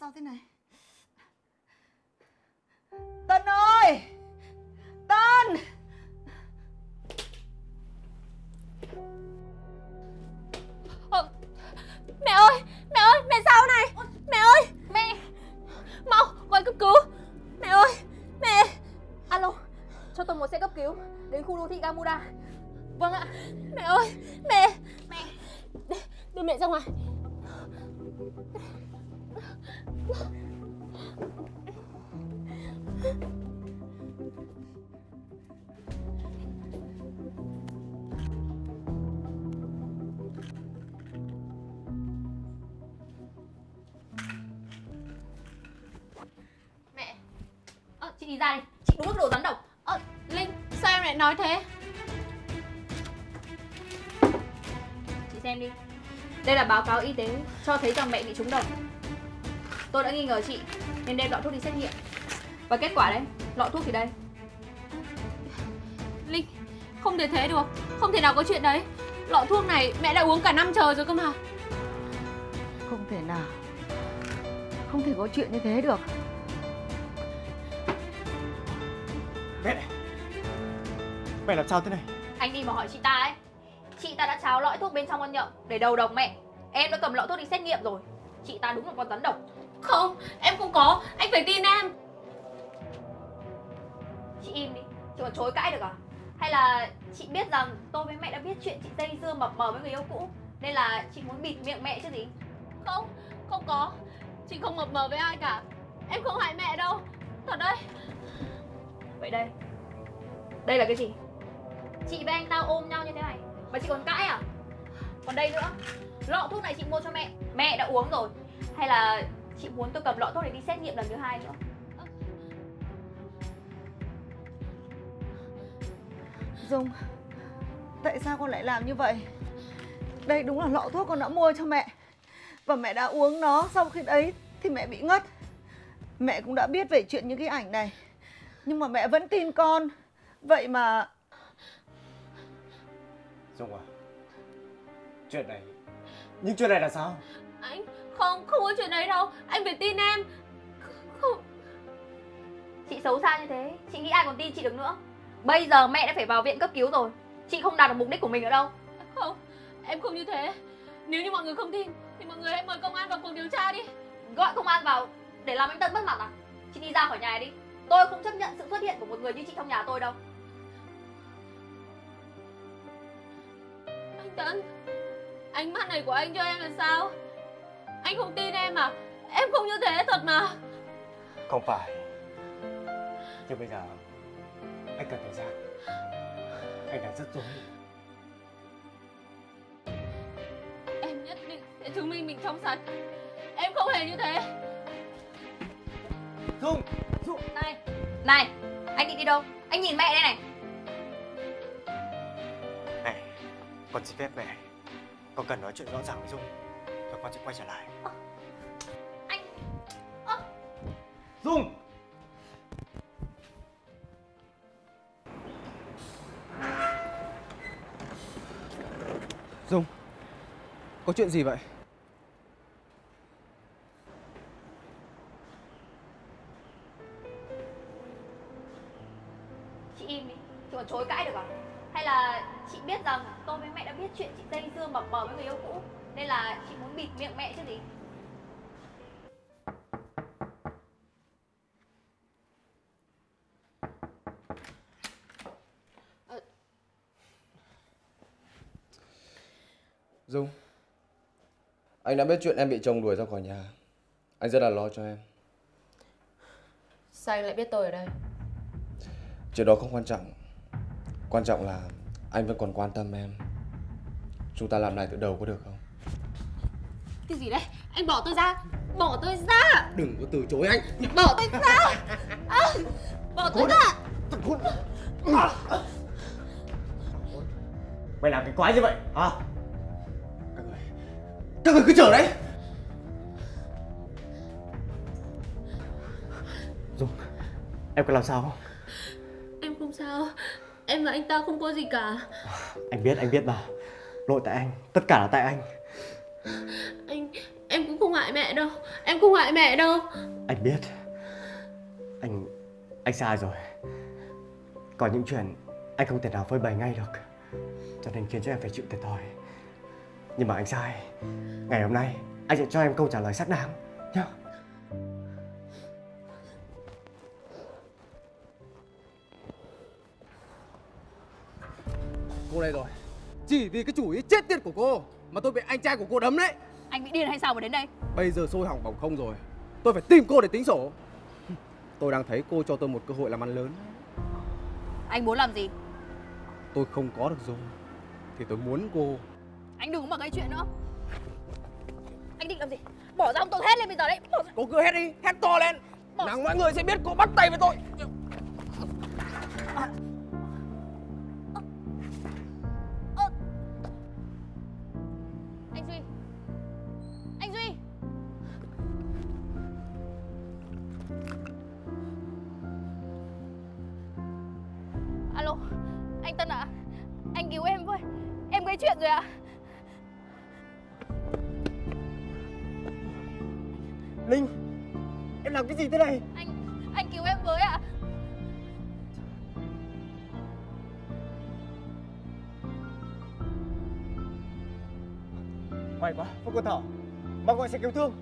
Sao thế này Tân ơi Tân
Ờ, mẹ ơi, mẹ ơi, mẹ sao này? Mẹ ơi, mẹ. Mau, gọi cấp cứu. Mẹ ơi, mẹ.
Alo Cho tôi một xe cấp cứu Đến khu đô thị Gamuda
Vâng ạ. Mẹ ơi, mẹ. Mẹ. Đưa mẹ ra ngoài.
Cho thấy rằng mẹ bị trúng độc Tôi đã nghi ngờ chị Nên đem lọ thuốc đi xét nghiệm Và kết quả đấy Lọ thuốc thì đây
Linh, không thể thế được. Không thể nào có chuyện đấy. Lọ thuốc này mẹ đã uống cả năm trời rồi cơ mà.
Không thể nào Không thể có chuyện như thế được
Mẹ này Mẹ làm sao thế này
Anh đi mà hỏi chị ta ấy Chị ta đã cháo lõi thuốc bên trong con nhậu Để đầu độc mẹ Em đã cầm lọ thuốc đi xét nghiệm rồi. Chị ta đúng là con rắn độc.
Không, em không có. Anh phải tin em.
Chị im đi. Chị còn chối cãi được à? Hay là chị biết rằng tôi với mẹ đã biết chuyện chị dây dưa mập mờ với người yêu cũ Nên là chị muốn bịt miệng mẹ chứ gì?
Không, không có. Chị không mập mờ với ai cả. Em không hại mẹ đâu. Thật đấy.
Vậy đây. Đây là cái gì? Chị với anh tao ôm nhau như thế này. Mà chị còn cãi à Còn đây nữa. Lọ thuốc này chị mua cho mẹ. Mẹ đã uống rồi. Hay là chị muốn tôi cầm lọ thuốc này đi xét nghiệm lần thứ hai nữa?
Dung Tại sao con lại làm như vậy? Đây đúng là lọ thuốc con đã mua cho mẹ. Và mẹ đã uống nó Sau khi đấy thì mẹ bị ngất. Mẹ cũng đã biết về chuyện những cái ảnh này. Nhưng mà mẹ vẫn tin con. Vậy mà
Dung à Chuyện này. Nhưng chuyện này là sao?
Anh không, không có chuyện đấy đâu. Anh phải tin em. Không,
Chị xấu xa như thế. Chị nghĩ ai còn tin chị được nữa? Bây giờ mẹ đã phải vào viện cấp cứu rồi. Chị không đạt được mục đích của mình ở đâu.
Không Em không như thế. Nếu như mọi người không tin Thì mọi người hãy mời công an vào cuộc điều tra đi.
Gọi công an vào để làm anh Tân mất mặt à? Chị đi ra khỏi nhà này đi. Tôi không chấp nhận sự xuất hiện của một người như chị trong nhà tôi đâu.
Anh Tấn Ánh mắt này của anh cho em là sao? Anh không tin em à? Em không như thế thật mà.
Không phải. Nhưng bây giờ Anh cần thời gian Anh đang rất rối
Em nhất định sẽ chứng minh mình trong sạch. Em không hề như thế.
Dung Dung.
Này Này Anh định đi đâu? Anh nhìn mẹ đây này.
Này Con xin phép mẹ Con cần nói chuyện rõ ràng với Dung. Rồi con sẽ quay trở lại.
Anh.
Dung!
Dung Có chuyện gì vậy?
Chị im đi. Chị còn chối cãi được à chị biết rằng tôi với mẹ đã biết chuyện chị dây dưa mập mờ với người yêu cũ Nên là chị muốn bịt miệng mẹ chứ gì.
Dung Anh đã biết chuyện em bị chồng đuổi ra khỏi nhà. Anh rất là lo cho em.
Sao anh lại biết tôi ở đây?
Chuyện đó không quan trọng. Quan trọng là anh vẫn còn quan tâm em. Chúng ta làm lại từ đầu có được không?
Cái gì đấy? Anh bỏ tôi ra. Bỏ tôi ra.
Đừng có từ chối anh.
Bỏ tôi ra. À, Bỏ tôi ra.
Mày làm cái quái như vậy? Hả?
Các người Các người cứ chờ đấy.
Dung Em có làm sao không
Em và anh ta không có gì cả.
Anh biết anh biết mà. Lỗi tại anh Tất cả là tại anh.
Anh Em cũng không hại mẹ đâu. Em không hại mẹ đâu.
Anh biết. Anh Anh sai rồi. Có những chuyện Anh không thể nào phơi bày ngay được. Cho nên khiến cho em phải chịu thiệt thòi. Nhưng mà anh sai. Ngày hôm nay Anh sẽ cho em câu trả lời xác đáng Nhá
Cô đây rồi. Chỉ vì cái chủ ý chết tiệt của cô Mà tôi bị anh trai của cô đấm đấy.
Anh bị điên hay sao mà đến đây?
Bây giờ sôi hỏng bỏng không rồi. Tôi phải tìm cô để tính sổ. Tôi đang thấy cô cho tôi một cơ hội làm ăn lớn.
Anh muốn làm gì?
Tôi không có được rồi Thì tôi muốn cô.
Anh đừng có mà gây chuyện nữa. Anh định làm gì? Bỏ ra ông tôi hết lên bây giờ đấy. Bỏ.
Cô cứ hét đi, hét to lên. Rằng mọi người sẽ biết cô bắt tay với tôi.
Anh
Linh Em làm cái gì thế này?
Anh Anh cứu em với ạ.
May quá không còn thở Mong gọi xe cứu thương.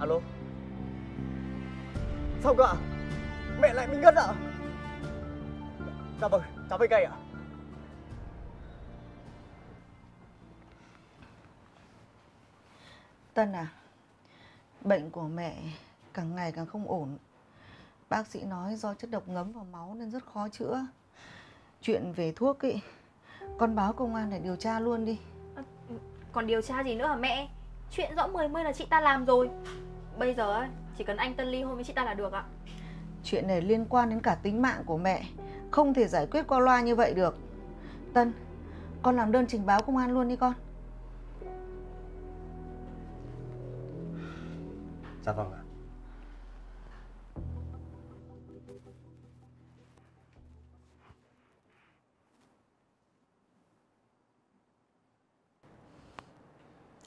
Alo? Sao cơ ạ? Mẹ lại bị ngất ạ? Dạ vâng cháu về ngay ạ
Tân à, bệnh của mẹ càng ngày càng không ổn. Bác sĩ nói do chất độc ngấm vào máu nên rất khó chữa. Chuyện về thuốc ý, con báo công an để điều tra luôn đi.
Còn điều tra gì nữa hả mẹ? Chuyện rõ mười mươi là chị ta làm rồi Bây giờ ấy, chỉ cần anh Tân ly hôn với chị ta là được ạ
Chuyện này liên quan đến cả tính mạng của mẹ, không thể giải quyết qua loa như vậy được. Tân, con làm đơn trình báo công an luôn đi con.
Dạ vâng ạ.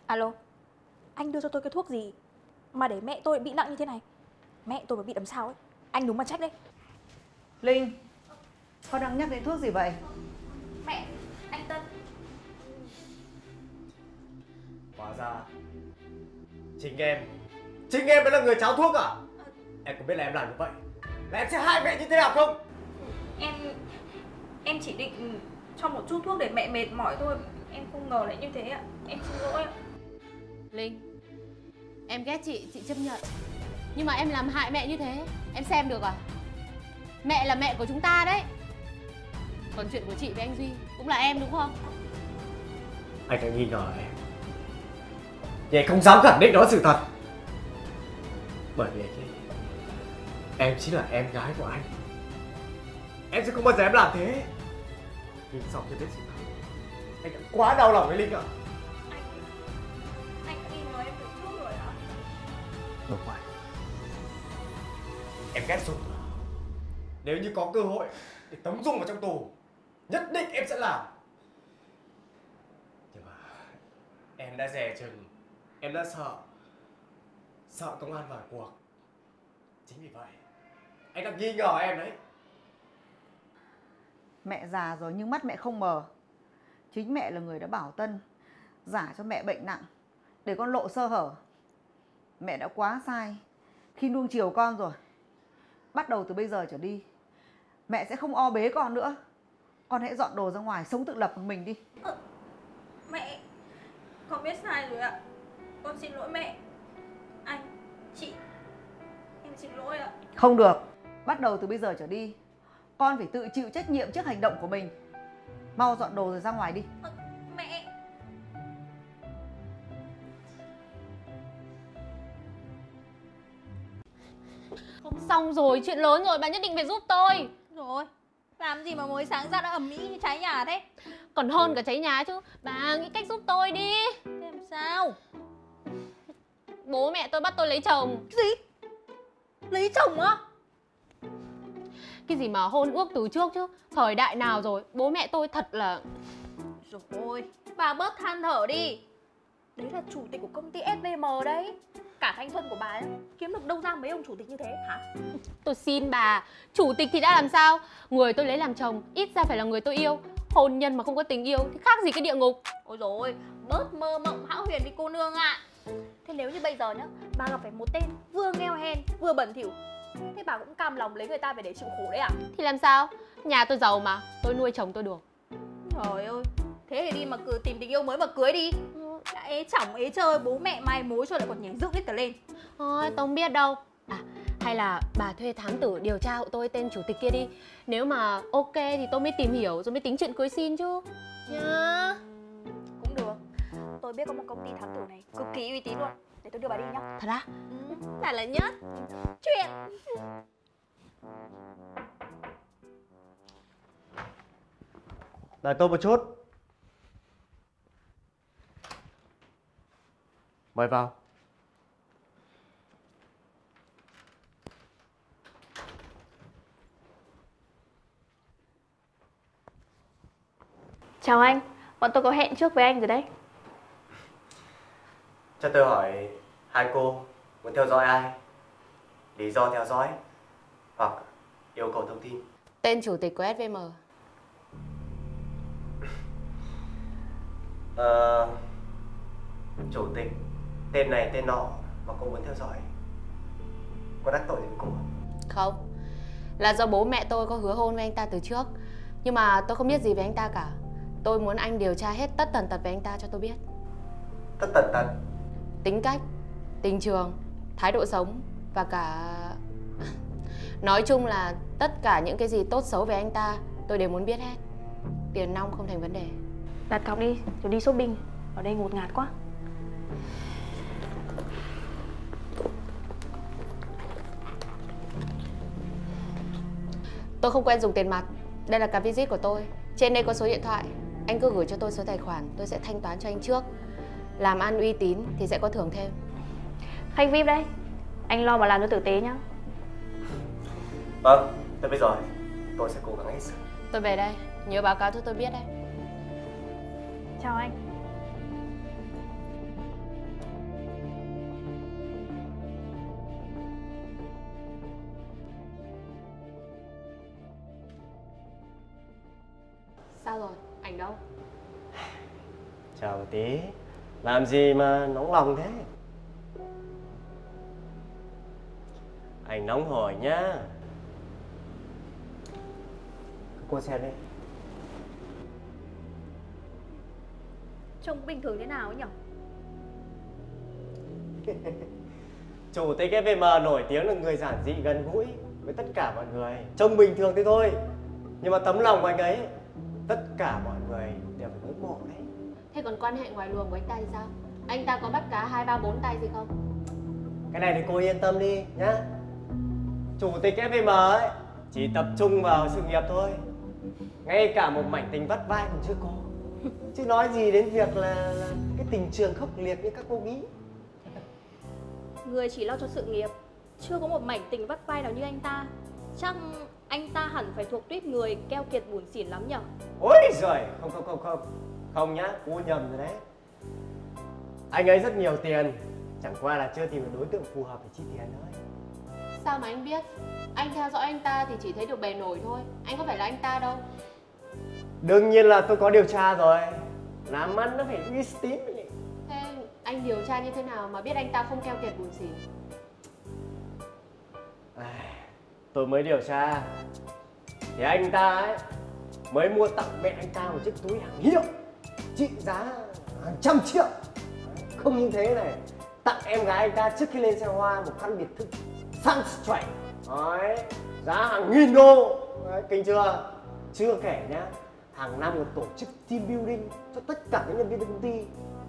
Alo Anh đưa cho tôi cái thuốc gì Mà để mẹ tôi bị nặng như thế này Mẹ tôi mà bị làm sao ấy Anh đúng mà trách đấy
Linh, con đang nhắc đến thuốc gì vậy?
Mẹ, anh Tân
Hóa ra Chính em Chính em mới là người cháo thuốc à? Em có biết là em làm như vậy. Là em sẽ hại mẹ như thế nào không?
Em Em chỉ định cho một chút thuốc để mẹ mệt mỏi thôi. Em không ngờ lại như thế ạ. Em xin lỗi ạ.
Linh Em ghét chị, chị chấp nhận. Nhưng mà em làm hại mẹ như thế Em xem được à? Mẹ là mẹ của chúng ta đấy. Còn chuyện của chị với anh Duy Cũng là em đúng không?
Anh đang nghi ngờ em. Anh không dám khẳng định đó sự thật Bởi vì anh Em chính là em gái của anh. Em sẽ không bao giờ em làm thế. Nhưng sau khi biết sự thật Anh đã quá đau lòng với Linh ạ.
Anh đã nghi ngờ em từ trước rồi hả?
Đúng vậy Em ghét Dung. Nếu như có cơ hội để tống Dung vào trong tù Nhất định em sẽ làm. Nhưng mà Em đã dè chừng. Em đã sợ Sợ công an vào cuộc Chính vì vậy Anh đang nghi ngờ em đấy
Mẹ già rồi nhưng mắt mẹ không mờ. Chính mẹ là người đã bảo Tân giả cho mẹ bệnh nặng để con lộ sơ hở. Mẹ đã quá sai khi nuông chiều con rồi. Bắt đầu từ bây giờ trở đi, mẹ sẽ không o bế con nữa. Con hãy dọn đồ ra ngoài sống tự lập một mình đi.
Mẹ Con biết sai rồi ạ Con xin lỗi mẹ Anh, chị. Em xin lỗi ạ.
Không được. Bắt đầu từ bây giờ trở đi, con phải tự chịu trách nhiệm trước hành động của mình. Mau dọn đồ rồi ra ngoài đi.
Mẹ.
Không xong rồi, chuyện lớn rồi, bà nhất định phải giúp tôi.
Rồi Làm gì mà mới sáng ra đã ẩm mỹ như cháy nhà thế?
Còn hơn cả cháy nhà chứ Bà nghĩ cách giúp tôi đi.
Thế làm sao
Bố mẹ tôi bắt tôi lấy chồng.
Gì? Lấy chồng á?
Cái gì mà hôn ước từ trước chứ? Thời đại nào rồi Bố mẹ tôi thật là
Rồi ôi Bà bớt than thở đi. Đấy là chủ tịch của công ty SVM đấy. Cả thanh xuân của bà ấy, kiếm được đâu ra mấy ông chủ tịch như thế hả?
Tôi xin bà. Chủ tịch thì đã làm sao? Người tôi lấy làm chồng Ít ra phải là người tôi yêu. Hôn nhân mà không có tình yêu Thì khác gì cái địa ngục.
Ôi ôi, bớt mơ mộng hão huyền đi cô nương ạ Thế nếu như bây giờ nhá Bà gặp phải một tên vừa nghèo hèn vừa bẩn thỉu Thế bà cũng cam lòng lấy người ta về để chịu khổ đấy à?
Thì làm sao? Nhà tôi giàu mà Tôi nuôi chồng tôi được.
Trời ơi Thế thì đi mà cứ tìm tình yêu mới mà cưới đi. Đã ế chỏng ế chơi bố mẹ mai mối cho lại còn nhảy dựng hết cả lên.
Thôi tôi không biết đâu. À hay là bà thuê thám tử điều tra hộ tôi tên chủ tịch kia đi. Nếu mà ok thì tôi mới tìm hiểu rồi mới tính chuyện cưới xin chứ. Nhá.
được Tôi biết có một công ty thám tử này cực kỳ uy tín luôn. Để tôi đưa bà đi nhá.
Thật á?
Ừ, Là là nhất Chuyện.
Đợi tôi một chút. Mời vào.
Chào anh Bọn tôi có hẹn trước với anh rồi đấy
Cho tôi hỏi Hai cô muốn theo dõi ai? Lý do theo dõi Hoặc yêu cầu thông tin.
Tên chủ tịch của SVM [LAUGHS]
Ờ, chủ tịch tên này tên nọ mà cô muốn theo dõi có đắc tội gì với cô không?
Không. Là do bố mẹ tôi có hứa hôn với anh ta từ trước. Nhưng mà tôi không biết gì về anh ta cả. Tôi muốn anh điều tra hết tất tần tật về anh ta cho tôi biết.
Tất tần tật
tính cách, tình trường, thái độ sống và cả [LAUGHS] nói chung là tất cả những cái gì tốt xấu về anh ta tôi đều muốn biết hết. Tiền nong không thành vấn đề.
Đặt cọc đi, rồi đi shopping Ở đây ngột ngạt quá
Tôi không quen dùng tiền mặt. Đây là card visit của tôi. Trên đây có số điện thoại. Anh cứ gửi cho tôi số tài khoản, tôi sẽ thanh toán cho anh trước. Làm ăn uy tín thì sẽ có thưởng thêm.
Khách VIP đây Anh lo mà làm cho tử tế nhá
Vâng, tôi biết rồi. Tôi sẽ cố gắng hết sức.
Tôi về đây, nhớ báo cáo cho tôi biết đấy.
Chào anh
Sao rồi? Ảnh đâu?
Chờ một tí. Làm gì mà nóng lòng thế? Anh nóng hổi nhá. Cô xem đi.
Trông bình thường thế nào ấy nhở [LAUGHS]
Chủ tịch FVM nổi tiếng là người giản dị gần gũi với tất cả mọi người. Trông bình thường thế thôi. Nhưng mà tấm lòng của anh ấy, tất cả mọi người đều phải ngưỡng mộ đấy.
Thế còn quan hệ ngoài luồng của anh ta thì sao? Anh ta có bắt cá 2, 3, 4 tay gì không?
Cái này thì cô yên tâm đi nhá. Chủ tịch FVM ấy chỉ tập trung vào sự nghiệp thôi. Ngay cả một mảnh tình vắt vai còn chưa có. [LAUGHS] Chứ nói gì đến việc là, là cái tình trường khốc liệt như các cô nghĩ.
Người chỉ lo cho sự nghiệp Chưa có một mảnh tình vắt vai nào như anh ta Chắc anh ta hẳn phải thuộc tuyết người keo kiệt buồn xỉn lắm nhở
Ôi giời, không không không không. Không nhá, cô nhầm rồi đấy. Anh ấy rất nhiều tiền, chẳng qua là chưa tìm được đối tượng phù hợp để chi tiền thôi.
Sao mà anh biết? Anh theo dõi anh ta thì chỉ thấy được bề nổi thôi. Anh có phải là anh ta đâu.
Đương nhiên là tôi có điều tra rồi. Làm ăn nó phải uy tín.
Thế anh điều tra như thế nào mà biết anh ta không keo kiệt buồn xỉn?
Ai, Tôi mới điều tra Thì anh ta ấy Mới mua tặng mẹ anh ta một chiếc túi hàng hiệu Trị giá hàng trăm triệu. Không như thế này Tặng em gái anh ta trước khi lên xe hoa Một căn biệt thự sang chảnh Đấy Giá hàng nghìn đô. Đấy, Kinh chưa? Chưa kể nhá Hàng năm một tổ chức team building Cho tất cả những nhân viên công ty.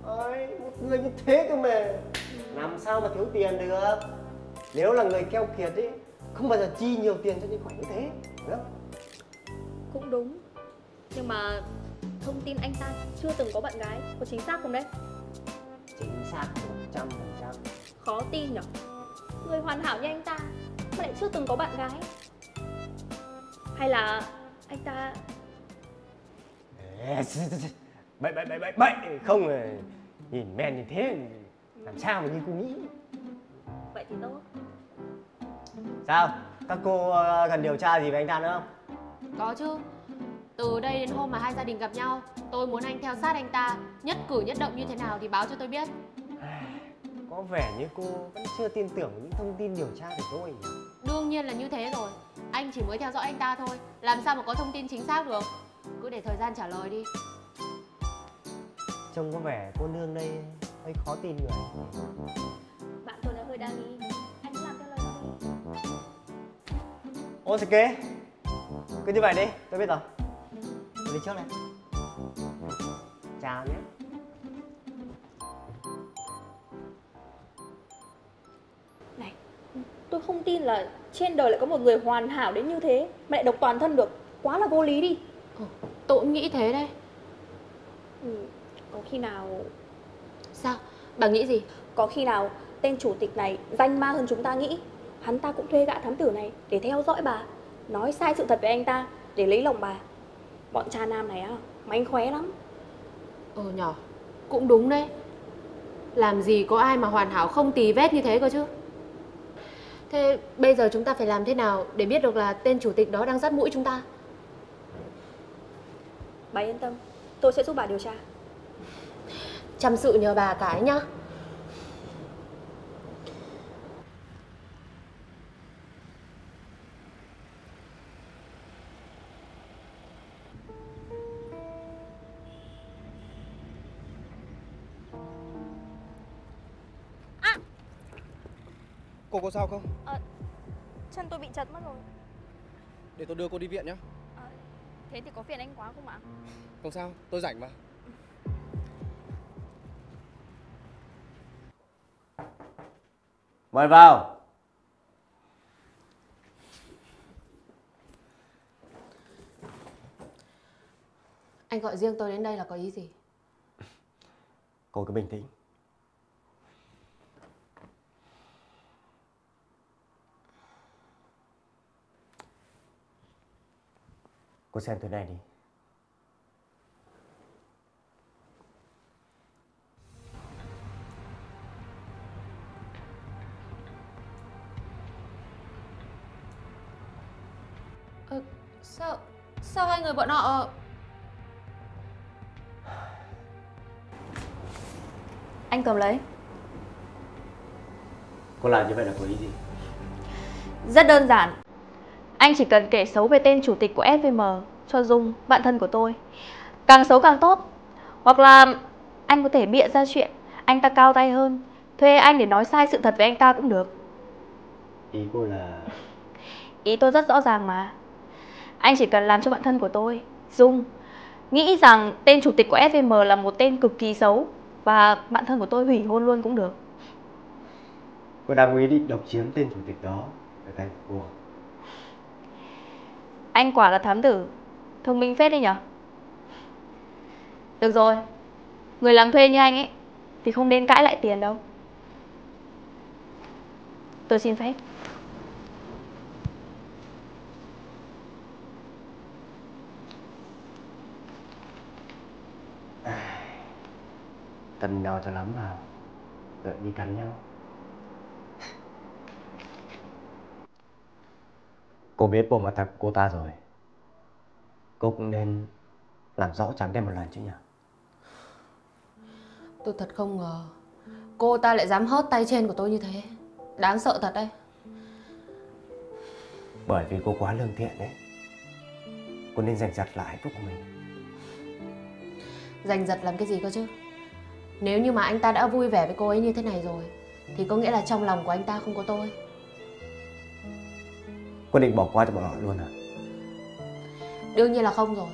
Đấy, một người như thế cơ mà. Làm sao mà thiếu tiền được? Nếu là người keo kiệt ấy Không bao giờ chi nhiều tiền cho những khoản như thế Đúng không?
Cũng đúng. Nhưng mà thông tin anh ta chưa từng có bạn gái Có chính xác không đấy?
Chính xác 100%
Khó tin nhở Người hoàn hảo như anh ta Mà lại chưa từng có bạn gái Hay là anh ta
Ê, Bậy bậy bậy bậy bậy Không là nhìn men như thế Làm sao mà như cô nghĩ
Vậy thì tốt
Sao? Các cô ờ, cần điều tra gì về anh ta nữa không?
Có chứ. Từ đây đến hôm mà hai gia đình gặp nhau, tôi muốn anh theo sát anh ta, nhất cử nhất động như thế nào thì báo cho tôi biết.
Có vẻ như cô vẫn chưa tin tưởng vào những thông tin điều tra của tôi nhỉ?
Đương nhiên là như thế rồi. Anh chỉ mới theo dõi anh ta thôi, làm sao mà có thông tin chính xác được. Cứ để thời gian trả lời đi.
Trông có vẻ cô nương đây hơi khó tin người
Bạn tôi là hơi đa nghi Anh cứ làm theo lời tôi đi
Ok Cứ như vậy đi, tôi biết rồi đi trước này Chào nhé
Này Tôi không tin là trên đời lại có một người hoàn hảo đến như thế Mà lại độc toàn thân được Quá là vô lý đi
Tôi cũng nghĩ thế đấy.
ừ, Có khi nào
Sao? Bà nghĩ gì?
Có khi nào tên chủ tịch này danh ma hơn chúng ta nghĩ Hắn ta cũng thuê gã thám tử này để theo dõi bà Nói sai sự thật về anh ta để lấy lòng bà Bọn cha nam này á, mánh khóe lắm
Ờ nhỏ, cũng đúng đấy. Làm gì có ai mà hoàn hảo không tì vết như thế cơ chứ. Thế bây giờ chúng ta phải làm thế nào để biết được là tên chủ tịch đó đang dắt mũi chúng ta?
Bà yên tâm, tôi sẽ giúp bà điều tra
Chăm sự nhờ bà cái nhá.
Cô có sao không?
Chân tôi bị chật mất rồi
Để tôi đưa cô đi viện nhé
Thế thì có phiền anh quá không ạ?
Không sao, tôi rảnh mà
Mời vào.
Anh gọi riêng tôi đến đây là có ý gì?
Cô cứ bình tĩnh. Cô xem thứ này đi.
Ờ, sao sao hai người bọn họ
Anh cầm lấy
Cô làm như vậy là có ý gì?
Rất đơn giản Anh chỉ cần kể xấu về tên chủ tịch của SVM cho Dung, bạn thân của tôi. Càng xấu càng tốt. Hoặc là anh có thể bịa ra chuyện Anh ta cao tay hơn. Thuê anh để nói sai sự thật về anh ta cũng được.
Ý cô là... [LAUGHS]
Ý tôi rất rõ ràng mà. Anh chỉ cần làm cho bạn thân của tôi Dung. Nghĩ rằng tên chủ tịch của SVM là một tên cực kỳ xấu Và bạn thân của tôi hủy hôn luôn cũng được.
Cô đang có ý định độc chiếm tên chủ tịch đó. Ở tay của cô.
Anh quả là thám tử. Thông minh phết đấy nhở? Được rồi. Người làm thuê như anh ấy Thì không nên cãi lại tiền đâu. Tôi xin phép.
Tần nhau cho lắm vào. Đợi đi cắn nhau. Cô biết bộ mặt thật của cô ta rồi. Cô cũng nên làm rõ trắng đen một lần chứ nhỉ?
Tôi thật không ngờ Cô ta lại dám hớt tay trên của tôi như thế Đáng sợ thật đấy
Bởi vì cô quá lương thiện đấy. Cô nên giành giật lại hạnh phúc của mình.
Giành giật làm cái gì cơ chứ Nếu như mà anh ta đã vui vẻ với cô ấy như thế này rồi Thì có nghĩa là trong lòng của anh ta không có tôi
Cô định bỏ qua cho bọn họ luôn à?
Đương nhiên là không rồi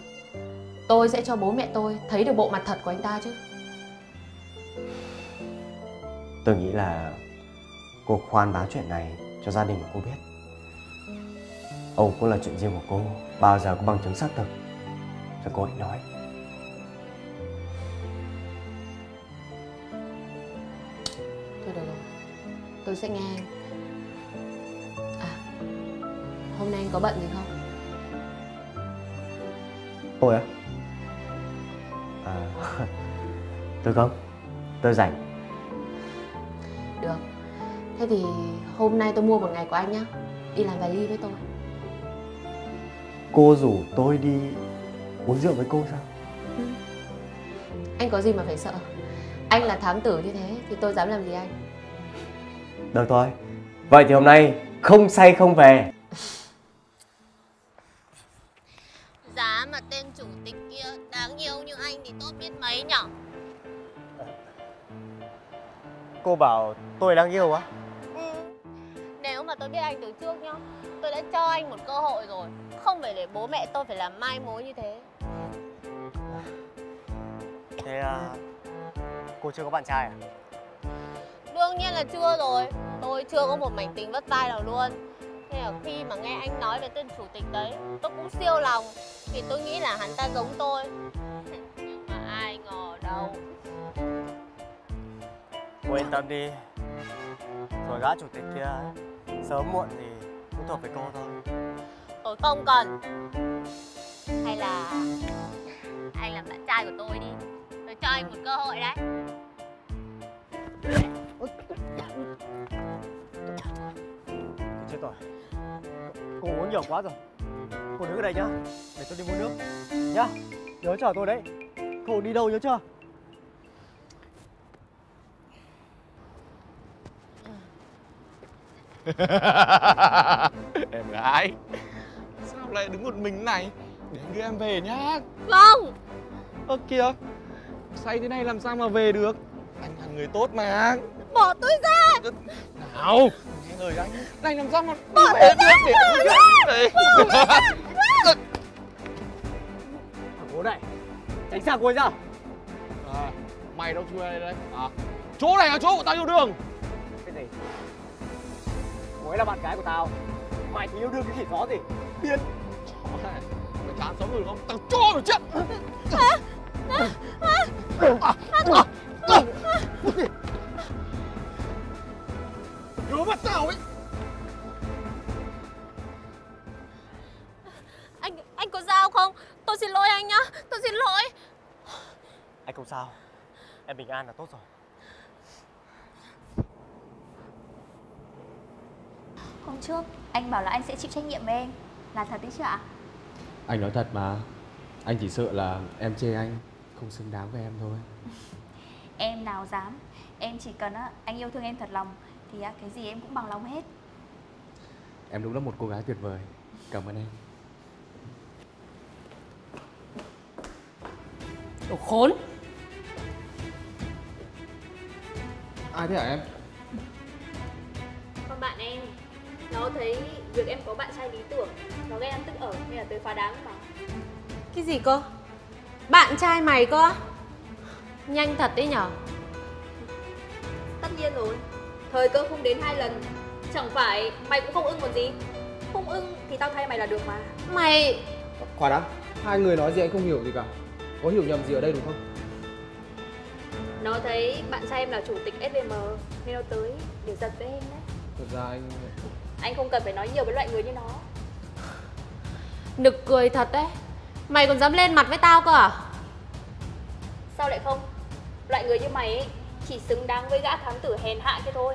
Tôi sẽ cho bố mẹ tôi thấy được bộ mặt thật của anh ta chứ
Tôi nghĩ là cô khoan báo chuyện này cho gia đình của cô biết. Âu cũng là chuyện riêng của cô, bao giờ có bằng chứng xác thực cho cô ấy nói.
Thôi được rồi Tôi sẽ nghe anh Hôm nay anh có bận gì không?
Tôi á? À, [LAUGHS] tôi không, tôi rảnh.
Được Thế thì hôm nay tôi mua một ngày của anh nhá Đi làm vài ly với tôi
Cô rủ tôi đi uống rượu với cô sao?
Anh có gì mà phải sợ Anh là thám tử như thế Thì tôi dám làm gì anh
Được thôi. Vậy thì hôm nay không say không về. [LAUGHS] Cô bảo tôi đang yêu á?
ừ. Nếu mà tôi biết anh từ trước nhá Tôi đã cho anh một cơ hội rồi Không phải để bố mẹ tôi phải làm mai mối như thế
Thế à, cô chưa có bạn trai à?
Đương nhiên là chưa rồi Tôi chưa có một mảnh tình vất vai nào luôn Thế là khi mà nghe anh nói về tên chủ tịch đấy Tôi cũng siêu lòng Vì tôi nghĩ là hắn ta giống tôi Nhưng [LAUGHS] mà ai ngờ đâu
Cô yên tâm đi. Rồi gã chủ tịch kia sớm muộn thì cũng thuộc về cô thôi.
Tôi không cần Hay là Anh làm bạn trai của tôi đi Tôi cho anh một cơ hội đấy
Chết rồi. Cô uống nhiều quá rồi. Cô đứng ở đây nhá. Để tôi đi mua nước. Nhá. Nhớ chờ tôi đấy. Cô đi đâu nhớ chưa? [LAUGHS]
em gái. Sao lại đứng một mình này? Để anh đưa em về nhá.
Không.
Ơ kìa. Say thế này làm sao mà về được? Anh là người tốt mà.
Bỏ tôi ra.
Nào. Nghe lời anh. Anh làm sao mà
Bỏ tôi
về
ra.
Trước để-
Đấy.
Thằng bố này Tránh xa cô ấy ra
à, Mày đâu chui đây đấy? À, Chỗ này là chỗ của tao yêu đương
Cái gì Cô ấy là bạn gái của tao. Mày thì yêu đương cái khỉ gió gì. Điên
Mày chán sống rồi không? Tao cho mày chết. Nhớ mắt tao ấy.
Anh anh có dao không? Tôi xin lỗi anh nhá. Tôi xin lỗi.
Anh không sao. Em bình an là tốt rồi
Hôm trước anh bảo là anh sẽ chịu trách nhiệm với em. Là thật đấy chứ ạ?
Anh nói thật mà. Anh chỉ sợ là em chê anh Không xứng đáng với em thôi. [LAUGHS]
Em nào dám. Em chỉ cần á, anh yêu thương em thật lòng Thì á, cái gì em cũng bằng lòng hết.
Em đúng là một cô gái tuyệt vời. Cảm ơn em.
Đồ khốn.
Ai thế hả em?
Con bạn em Nó thấy việc em có bạn trai lý tưởng Nó ghen ăn tức ở nên là tới phá đám mà.
Cái gì cơ? Bạn trai mày cơ? Nhanh thật đấy nhở?
Tất nhiên rồi. Thời cơ không đến hai lần Chẳng phải mày cũng không ưng còn gì. Không ưng thì tao thay mày là được mà.
Mày!
Khoan đã, hai người nói gì anh không hiểu gì cả. Có hiểu nhầm gì ở đây đúng không?
Nó thấy bạn trai em là chủ tịch SVM Nên nó tới để giật với em đấy.
Thật ra anh...
Anh không cần phải nói nhiều với loại người như nó.
Nực cười thật đấy. Mày còn dám lên mặt với tao cơ à?
Sao lại không? Loại người như mày ấy, chỉ xứng đáng với gã thám tử hèn hạ kia thôi.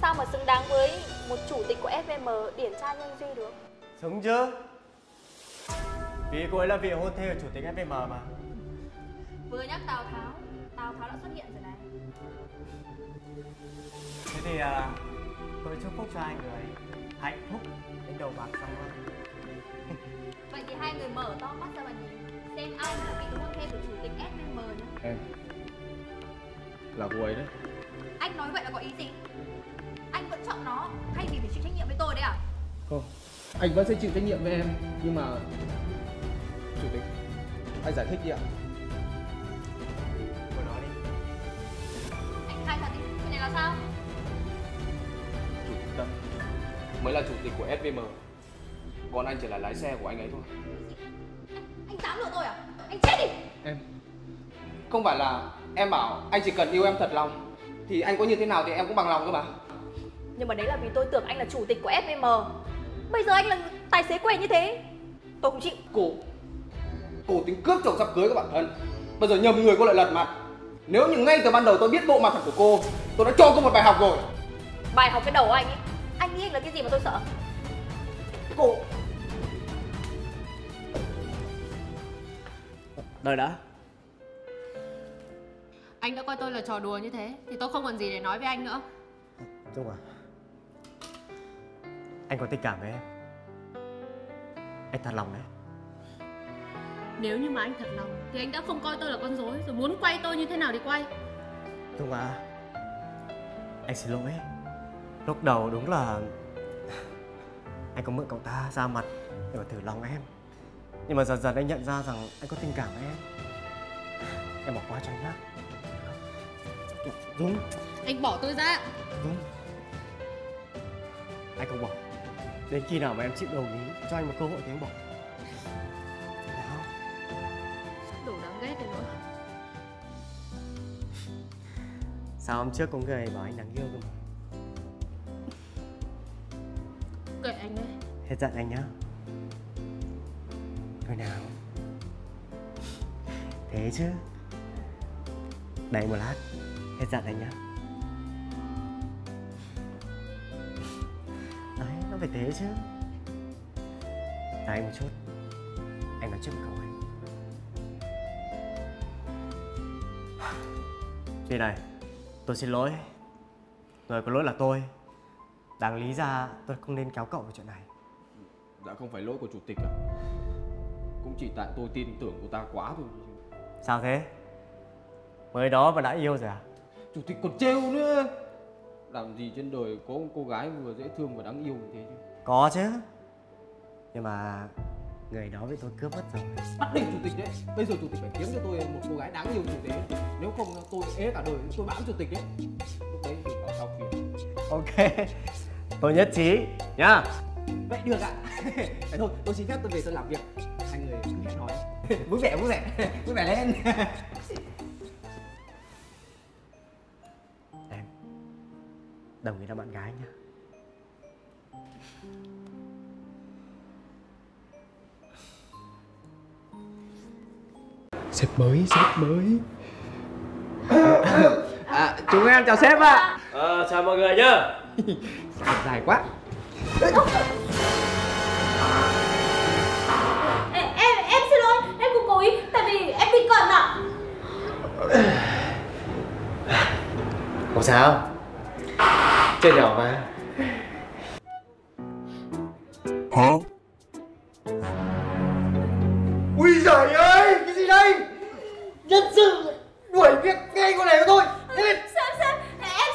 Sao mà xứng đáng với một chủ tịch của SVM điển trai nhân duy được?
Xứng chứ. Vì cô ấy là vị hôn thê của chủ tịch FVM mà.
Vừa nhắc Tào Tháo, Tào Tháo đã xuất hiện rồi này.
Thế thì à, tôi chúc phúc cho hai người Hạnh phúc đến đầu bạc xong rồi [LAUGHS]
Vậy thì hai người mở to mắt ra mà nhìn Xem ai là vị hôn thê của chủ tịch SVM nhá
Em Là cô ấy đấy
Anh nói vậy là có ý gì? Anh vẫn chọn nó thay vì phải chịu trách nhiệm với tôi đấy à?
Không Anh vẫn sẽ chịu trách nhiệm với em Nhưng mà Chủ tịch Anh giải thích đi ạ
Cô nói đi
Anh khai thật đi, chuyện này là sao?
Mới là chủ tịch của SVM Còn anh chỉ là lái xe của anh ấy thôi.
Anh dám lừa tôi à? Anh chết đi!
Em Không phải là em bảo anh chỉ cần yêu em thật lòng Thì anh có như thế nào thì em cũng bằng lòng cơ mà.
Nhưng mà đấy là vì tôi tưởng anh là chủ tịch của SVM Bây giờ anh là tài xế quê như thế? Tôi không chịu.
Cô Cô tính cướp chồng sắp cưới của bản thân. Bây giờ nhầm người cô lại lật mặt. Nếu như ngay từ ban đầu tôi biết bộ mặt thật của cô Tôi đã cho cô một bài học rồi.
Bài học cái đầu của anh ấy Anh nghĩ anh là cái gì mà tôi sợ?
Cô
Đợi đã.
Anh đã coi tôi là trò đùa như thế Thì tôi không còn gì để nói với anh nữa.
Dung à Anh có tình cảm với em. Anh thật lòng đấy.
Nếu như mà anh thật lòng Thì anh đã không coi tôi là con rối Rồi muốn quay tôi như thế nào thì quay.
Dung à Anh xin lỗi Lúc đầu đúng là [LAUGHS] Anh có mượn cậu ta ra mặt Để mà thử lòng em. Nhưng mà dần dần anh nhận ra rằng anh có tình cảm với em. Em bỏ qua cho anh nhá. Dung
Anh bỏ tôi ra.
Dung Anh không bỏ. Đến khi nào mà em chịu đồng ý cho anh một cơ hội thì anh bỏ.
Đủ đáng ghét rồi nữa
Sao hôm trước có người bảo anh đáng yêu cơ mà
anh đấy
Hết giận anh nhá. Thôi nào. Thế chứ. Đợi một lát. Hết giận anh nhá. Đấy, nó phải thế chứ. Đợi một chút. Anh nói trước một câu anh chuyện này Tôi xin lỗi. Người có lỗi là tôi. Đáng lý ra tôi không nên kéo cậu vào chuyện này.
Đã không phải lỗi của chủ tịch à Cũng chỉ tại tôi tin tưởng cô ta quá thôi.
Sao thế? Mới đó mà đã yêu rồi à?
Chủ tịch còn trêu nữa. Làm gì trên đời có một cô gái vừa dễ thương và đáng yêu như thế chứ?
Có chứ. Nhưng mà người đó bị tôi cướp mất rồi.
Bắt định chủ tịch đấy. Bây giờ chủ tịch phải kiếm cho tôi một cô gái đáng yêu như thế. Nếu không tôi ế cả đời. Tôi bán chủ tịch đấy. Lúc đấy thì bảo sao kiếm
Ok Tôi nhất trí nhá.
Vậy được ạ. Thế [LAUGHS] thôi tôi xin phép tôi về tôi làm việc. Hai người cứ hẹn nói. [LAUGHS] Vui vẻ vui vẻ. [LAUGHS] Vui vẻ lên.
Đồng ý là bạn gái nhá.
Sếp mới, sếp mới.
À, Chúng em chào sếp ạ.
Ờ, chào mọi người nhá
Dài quá.
Em, em, em xin lỗi em không cố ý tại vì em bị cận ạ.
Không sao. Chơi nhỏ mà.
Hả?
Ui giời ơi, cái gì đây? Nhân sự đuổi việc ngay con này của tôi. Lên
sếp sếp em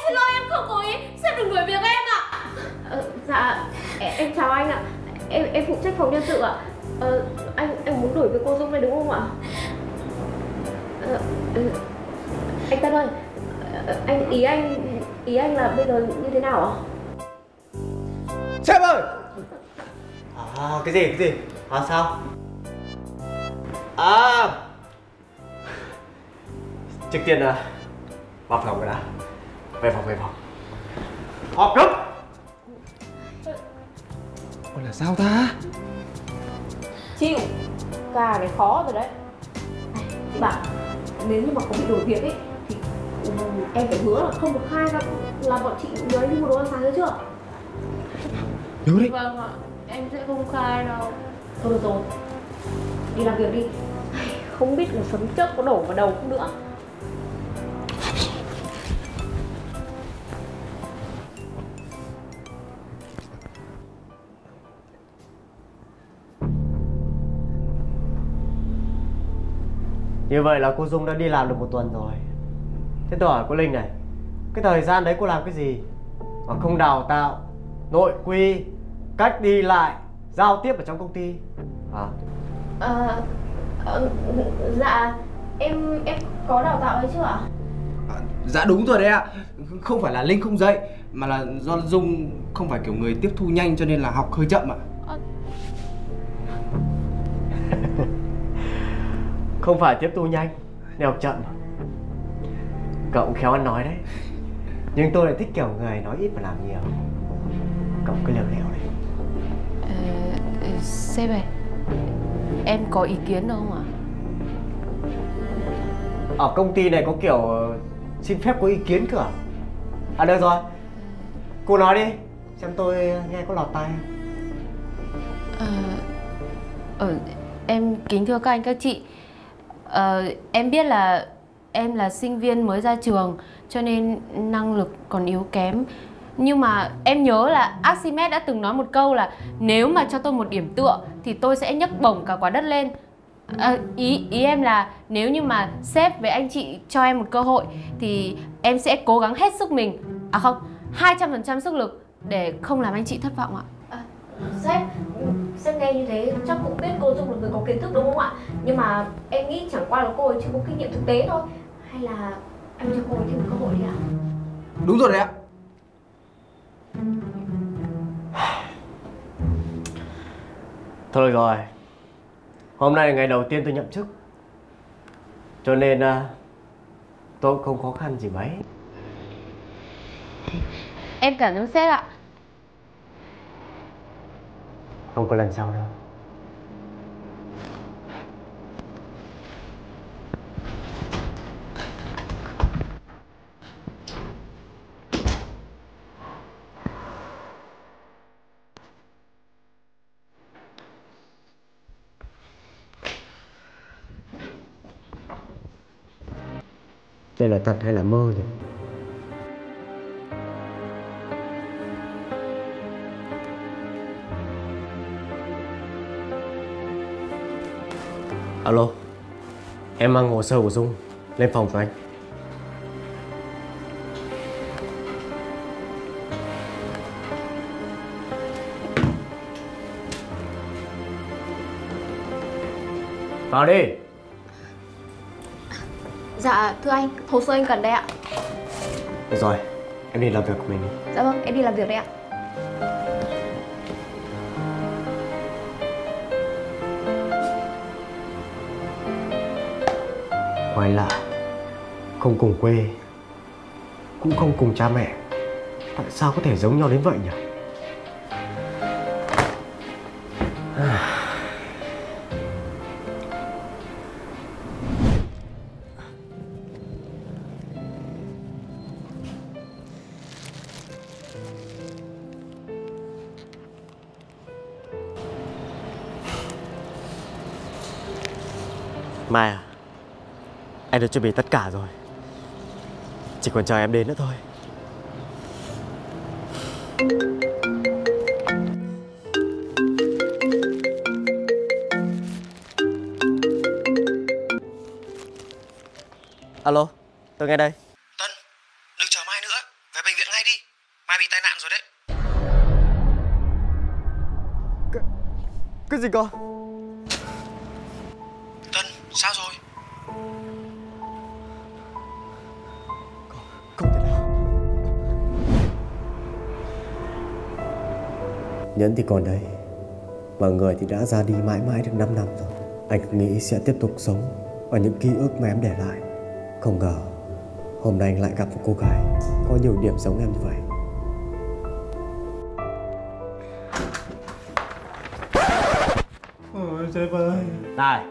xin lỗi em không cố ý sếp đừng đuổi việc em ạ. Ờ, dạ em, em chào anh ạ. Em em phụ trách phòng nhân sự ạ. Ờ, anh anh muốn đuổi việc cô dung này đúng không ạ? Ờ, ừ, anh Tân ơi ờ, anh ý anh ý anh là bây giờ như thế nào ạ?
Sếp ơi!
À, cái gì, cái gì? À, sao? À! Trước tiên là vào phòng rồi đã Về phòng, về phòng. Họp gấp
Ôi là sao ta?
Chịu ca này khó rồi đấy. Này, chị bảo nếu như mà có bị đổi việc ấy thì ừ, em phải hứa là không được khai ra là bọn chị nhớ đi mua đồ ăn sáng nữa chưa?
Nhớ đấy
vâng ạ em sẽ không khai đâu. Thôi được rồi. Đi làm việc đi. Không biết là sấm chớp có đổ vào đầu không nữa
Như vậy là cô Dung đã đi làm được một tuần rồi. Thế tôi hỏi cô Linh này Cái thời gian đấy cô làm cái gì? Mà không đào tạo Nội quy Cách đi lại Giao tiếp ở trong công ty. À,
Ờ, ờ, dạ em em có đào tạo ấy chưa ạ?
Dạ đúng rồi đấy ạ. Không phải là Linh không dạy Mà là do Dung không phải kiểu người tiếp thu nhanh cho nên là học hơi chậm ạ
Không phải tiếp thu nhanh Để học chậm. Cậu cũng khéo ăn nói đấy. Nhưng tôi lại thích kiểu người nói ít và làm nhiều. Cậu cứ lèo lèo đấy
Ờ, Sếp ơi Em có ý kiến đâu không ạ?
Ở công ty này có kiểu ờ, Xin phép có ý kiến cơ à? À được rồi. Cô nói đi Xem tôi nghe có lọt tai không?
Ờ, ờ, em kính thưa các anh các chị uh, Em biết là em là sinh viên mới ra trường Cho nên năng lực còn yếu kém. Nhưng mà em nhớ là Archimedes đã từng nói một câu là Nếu mà cho tôi một điểm tựa Thì tôi sẽ nhấc bổng cả quả đất lên. À, ý ý em là nếu như mà sếp với anh chị cho em một cơ hội thì em sẽ cố gắng hết sức mình. À không 200% sức lực để không làm anh chị thất vọng ạ.
À, sếp sếp nghe như thế chắc cũng biết cô dung là người có kiến thức đúng không ạ? Nhưng mà em nghĩ chẳng qua là cô ấy chưa có kinh nghiệm thực tế thôi. Hay là anh cho cô ấy thêm một cơ hội đi ạ?
Đúng rồi đấy ạ.
Thôi rồi. Hôm nay là ngày đầu tiên tôi nhậm chức. Cho nên à, Tôi cũng không khó khăn gì mấy.
Em cảm ơn sếp ạ
Không có lần sau đâu Đây là thật hay là mơ vậy? Alo Em mang hồ sơ của Dung Lên phòng của anh. Vào đi.
Dạ thưa anh Hồ sơ anh cần đây ạ.
Được rồi Em đi làm việc của mình đi.
Dạ vâng em đi làm việc đây ạ.
Quay lại. Không cùng quê, Cũng không cùng cha mẹ. Tại sao có thể giống nhau đến vậy nhỉ? Đã chuẩn bị tất cả rồi Chỉ còn chờ em đến nữa thôi Alo, tôi nghe đây
Tân, đừng chờ Mai nữa, về bệnh viện ngay đi. Mai bị tai nạn rồi đấy.
Cái gì cơ? Nhẫn thì còn đây Mà người thì đã ra đi mãi mãi được 5 năm rồi. Anh nghĩ sẽ tiếp tục sống Ở những ký ức mà em để lại. Không ngờ Hôm nay anh lại gặp một cô gái Có nhiều điểm giống em như vậy.
Ôi sếp ơi.
Này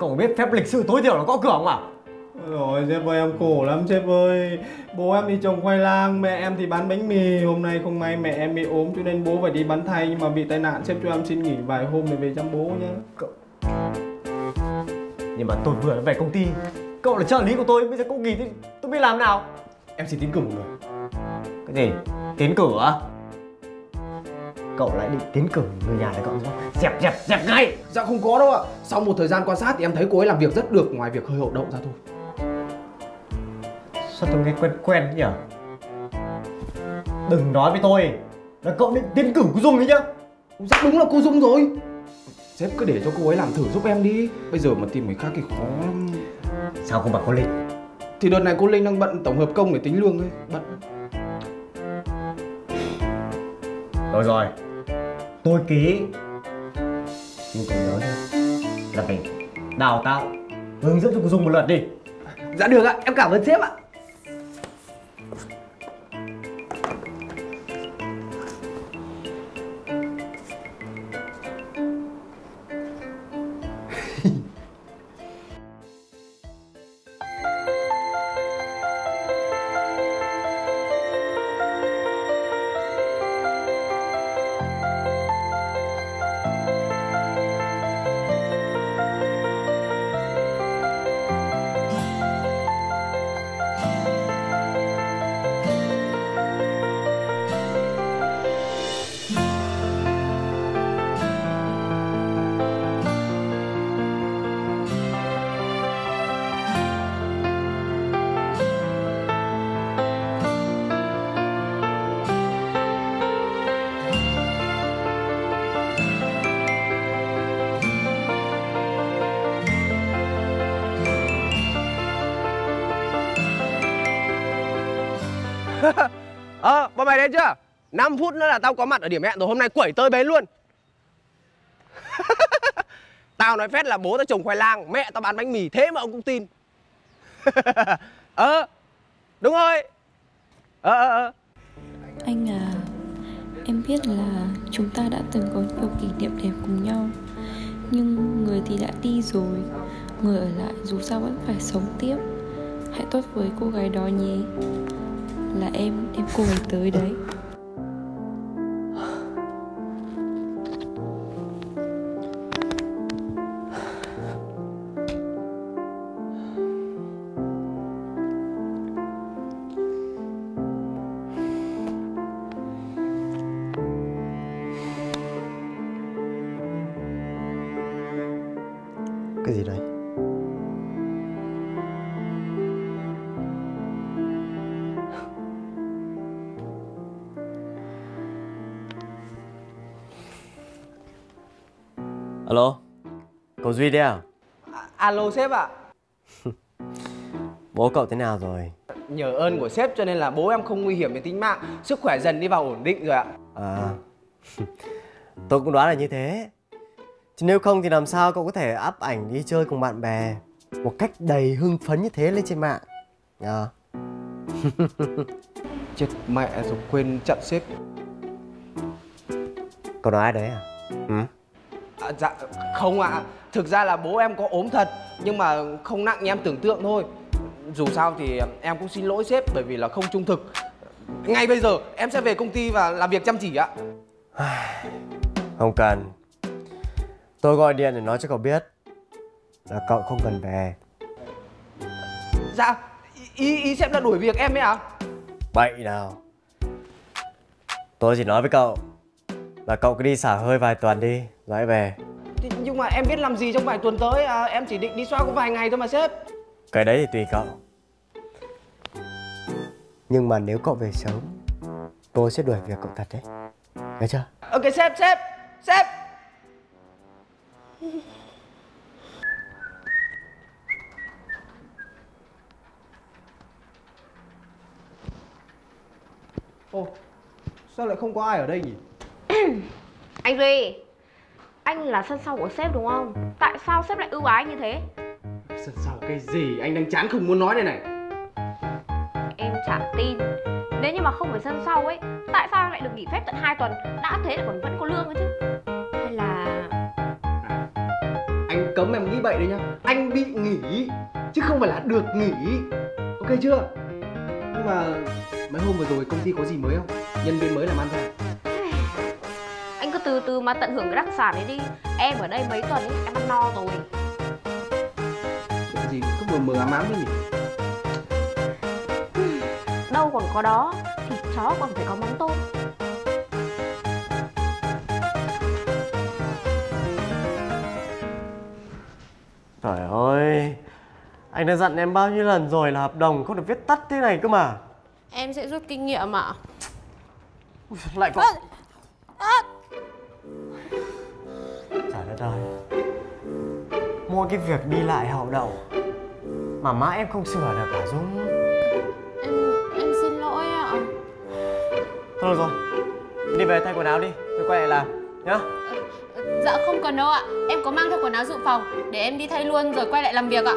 Cậu biết phép lịch sự tối thiểu là gõ cửa không à
Rồi sếp ơi em khổ lắm sếp ơi. Bố em đi trồng khoai lang, mẹ em thì bán bánh mì. Hôm nay không may mẹ em bị ốm cho nên bố phải đi bán thay Nhưng mà bị tai nạn sếp cho em xin nghỉ vài hôm để về chăm bố nhá.
Cậu Nhưng mà tôi vừa về công ty. Cậu là trợ lý của tôi Bây giờ cậu nghỉ thì tôi biết làm nào.
Em xin tiến cử một người
Cái gì? Tiến cử á? Cậu lại định tiến cử người nhà này cậu sao? Dẹp dẹp dẹp ngay!
Dạ không có đâu ạ. Sau một thời gian quan sát thì em thấy cô ấy làm việc rất được Ngoài việc hơi hậu đậu ra thôi
Sao tôi nghe quen quen nhỉ? Đừng nói với tôi. Là cậu định tiến cử cô Dung ấy nhá.
Dạ đúng là cô Dung rồi. Sếp cứ để cho cô ấy làm thử giúp em đi. Bây giờ mà tìm người khác thì khó. Lắm
Sao không bảo cô Linh?
Thì đợt này cô Linh đang bận tổng hợp công để tính lương ấy Bận.
Rồi rồi. Tôi ký. Nhưng cậu nhớ nhá. Là phải đào tạo Hướng dẫn cho cô Dung một lượt đi.
Dạ được ạ, em cảm ơn sếp ạ [LAUGHS]
Ờ, bọn mày đến chưa? 5 phút nữa là tao có mặt ở điểm hẹn rồi, hôm nay quẩy tơi bến luôn. [LAUGHS] Tao nói phét là bố tao trồng khoai lang, mẹ tao bán bánh mì, thế mà ông cũng tin. [LAUGHS] Ờ, đúng rồi. Ờ, ờ, ờ.
Anh à, em biết là chúng ta đã từng có nhiều kỷ niệm đẹp cùng nhau Nhưng người thì đã đi rồi Người ở lại dù sao vẫn phải sống tiếp. Hãy tốt với cô gái đó nhé. Là em em cô ấy tới đấy.
Duy đấy à?
alo sếp ạ [LAUGHS]
Bố cậu thế nào rồi?
Nhờ ơn của sếp cho nên là bố em không nguy hiểm đến tính mạng Sức khỏe dần đi vào ổn định rồi ạ
À [LAUGHS] Tôi cũng đoán là như thế Chứ nếu không thì làm sao cậu có thể up ảnh đi chơi cùng bạn bè Một cách đầy hưng phấn như thế lên trên mạng à. [LAUGHS]
Chết mẹ rồi quên chặn sếp
Cậu nói ai đấy à? Ừ?
à, Dạ không ạ Thực ra là bố em có ốm thật Nhưng mà không nặng như em tưởng tượng thôi. Dù sao thì em cũng xin lỗi sếp Bởi vì là không trung thực. Ngay bây giờ em sẽ về công ty và làm việc chăm chỉ ạ. [SIGHS]
Không cần Tôi gọi điện để nói cho cậu biết Là cậu không cần về.
Dạ Ý, ý sếp là đuổi việc em ấy à
Bậy nào. Tôi chỉ nói với cậu Là cậu cứ đi xả hơi vài tuần đi Rồi hãy về
Nhưng mà em biết làm gì trong vài tuần tới à Em chỉ định đi xoa có vài ngày thôi mà sếp.
Cái đấy thì tùy cậu. Nhưng mà nếu cậu về sớm Tôi sẽ đuổi việc cậu thật đấy. Nghe chưa?
Ok sếp sếp Sếp. Ồ Sao lại không có ai ở đây nhỉ?
Anh Duy Anh là sân sau của sếp đúng không? Tại sao sếp lại ưu ái như thế?
Sân sau cái gì? Anh đang chán không muốn nói đây này.
Em chả tin. Nếu như mà không phải sân sau ấy Tại sao anh lại được nghỉ phép tận 2 tuần? Đã thế lại còn vẫn có lương ấy chứ. Hay là
Anh cấm em nghĩ bậy đấy nhá. Anh bị nghỉ Chứ không phải là được nghỉ. Ok chưa? Nhưng mà mấy hôm vừa rồi công ty có gì mới không? Nhân viên mới làm ăn
cứ từ từ mà tận hưởng cái đặc sản ấy đi. Em ở đây mấy tuần ấy, em ăn no rồi.
Chuyện gì? Cứ mờ mờ ám ám đấy nhỉ? [SIGHS]
Đâu còn có đó Thịt chó còn phải có móng tôm.
Trời ơi Anh đã dặn em bao nhiêu lần rồi là hợp đồng không được viết tắt thế này cơ mà.
Em sẽ rút kinh nghiệm ạ.
Lại có Trời Mỗi cái việc đi lại hậu đậu Mà má em không sửa được cả Dung
Em, em xin lỗi ạ.
Thôi được rồi Đi về thay quần áo đi Tôi quay lại làm nhá.
Dạ không cần đâu ạ. Em có mang theo quần áo dự phòng Để em đi thay luôn rồi quay lại làm việc ạ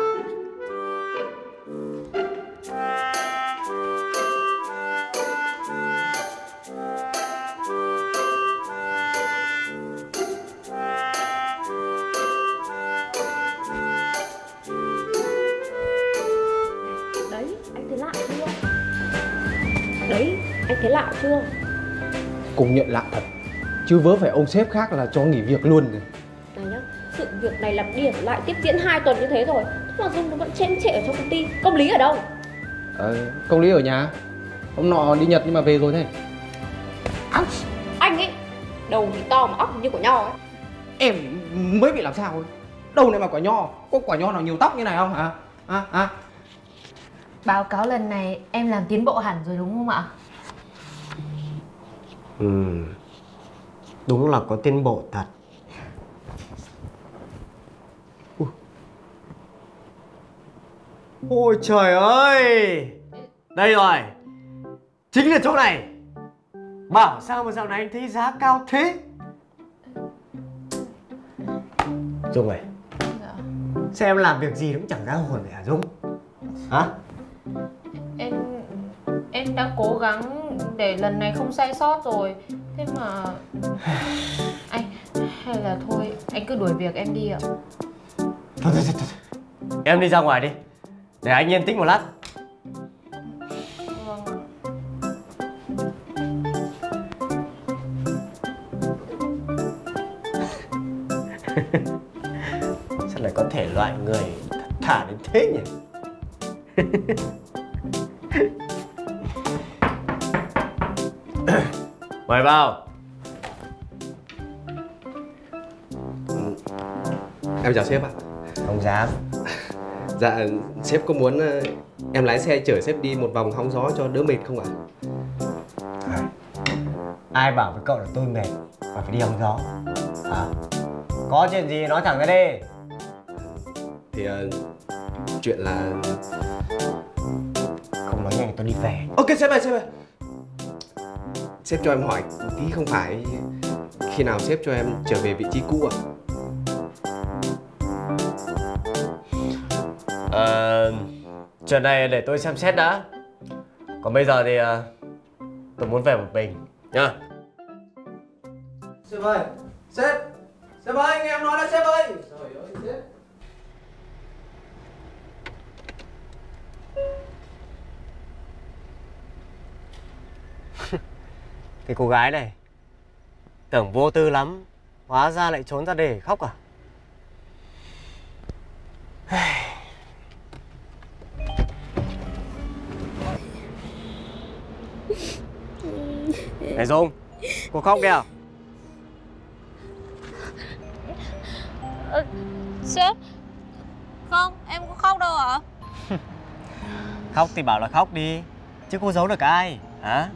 Thấy lạ chưa?
Công nhận lạ thật. Chứ vớ phải ông sếp khác là cho nghỉ việc luôn rồi.
Này nhá, sự việc này lặp đi lặp lại tiếp diễn 2 tuần như thế rồi. Thế mà Dung nó vẫn chém trệ ở trong công ty. Công lý ở đâu?
ờ, Công lý ở nhà. Hôm nọ đi Nhật nhưng mà về rồi thế
Anh ấy, đầu thì to mà óc như của nho ấy.
Em mới bị làm sao ấy Đâu này mà quả nho Có quả nho nào nhiều tóc như này không hả? À, à.
Báo cáo lần này em làm tiến bộ hẳn rồi đúng không ạ?
Ừ. Đúng là có tiến bộ thật. Ui. Ôi trời ơi! Đây rồi. Chính là chỗ này. Bảo sao mà dạo này anh thấy giá cao thế? Dung này Sao em làm việc gì cũng chẳng ra hồn vậy hả Dung? Hả
đã cố gắng để lần này không sai sót rồi. Thế mà [SIGHS] Anh hay là thôi anh cứ đuổi việc em đi ạ.
Thôi thôi thôi, thôi. Em đi ra ngoài đi. Để anh yên tĩnh một lát.
Vâng. [LAUGHS]
Sao lại có thể loại người thà đến thế nhỉ [LAUGHS] Mời vào.
Em chào sếp ạ.
Không dám
Dạ sếp có muốn ờ, em lái xe chở sếp đi một vòng hóng gió cho đỡ mệt không ạ?
Ai bảo với cậu là tôi mệt Và phải đi hóng gió. À. Có chuyện gì nói thẳng ra đi.
Thì ờ, chuyện là
Không nói nhanh tôi đi về.
Ok sếp ơi sếp ơi Sếp cho em hỏi tí không phải Khi nào sếp cho em trở về vị trí cũ à
Ờ... Chuyện này để tôi xem xét đã. Còn bây giờ thì ờ, tôi muốn về một mình nhá.
Sếp ơi Sếp Sếp ơi nghe em nói đã sếp ơi. Trời ơi sếp
Cái cô gái này Tưởng vô tư lắm Hóa ra lại trốn ra để khóc à? Này Dung Cô khóc kìa
Ờ, sếp Không, em có khóc đâu ạ. [LAUGHS]
Khóc thì bảo là khóc đi Chứ cô giấu được ai Hả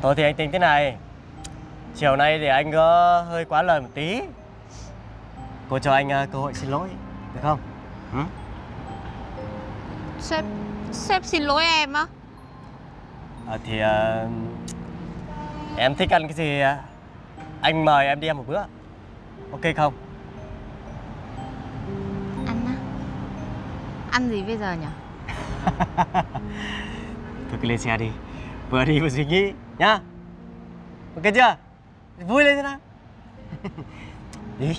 Tôi thì anh tính thế này. Chiều nay thì anh có hơi quá lời một tí. Cô cho anh ờ, cơ hội xin lỗi Được không? Ừ?
Sếp, sếp xin lỗi em á.
Ờ, thì ờ, em thích ăn cái gì ờ, anh mời em đi ăn một bữa. Ok không?
Ăn á? Ăn gì bây giờ nhỉ? [LAUGHS]
Thôi cứ lên xe đi vừa đi vừa suy nghĩ nhá. Ok chưa? Vui lên thế nào? [LAUGHS] Đi.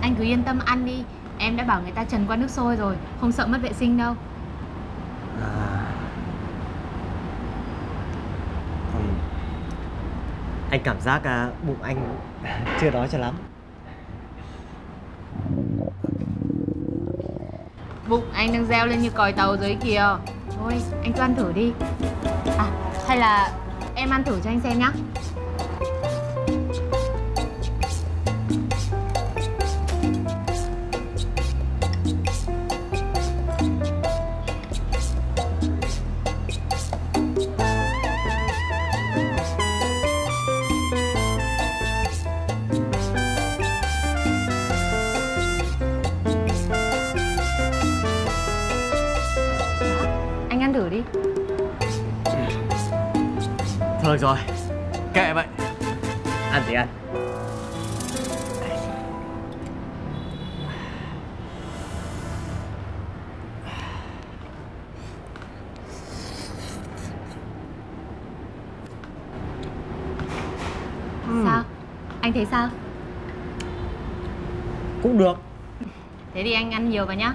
Anh cứ yên tâm ăn đi. Em đã bảo người ta trần qua nước sôi rồi Không sợ mất vệ sinh đâu.
Anh cảm giác à, bụng anh [LAUGHS] chưa đói cho lắm
Bụng, anh đang reo lên như còi tàu dưới kìa. Thôi, anh cho ăn thử đi. À hay là em ăn thử cho anh xem nhá.
Rồi. Kệ vậy. Ăn thì ăn.
Sao? Anh thấy sao?
cũng được.
Thế thì anh ăn nhiều vào nhá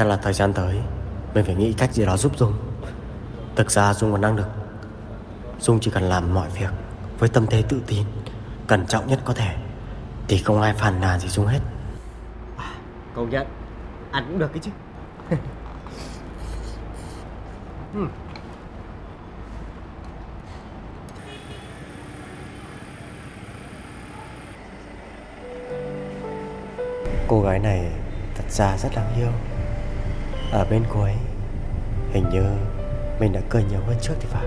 chắc là thời gian tới mình phải nghĩ cách gì đó giúp dung. Thực ra dung còn năng lực dung chỉ cần làm mọi việc với tâm thế tự tin cẩn trọng nhất có thể thì không ai phàn nàn gì dung hết. Công nhận ăn cũng được cái chứ. Ừ. cô gái này thật ra rất đáng yêu ở bên cô ấy hình như mình đã cười nhiều hơn trước thì phải.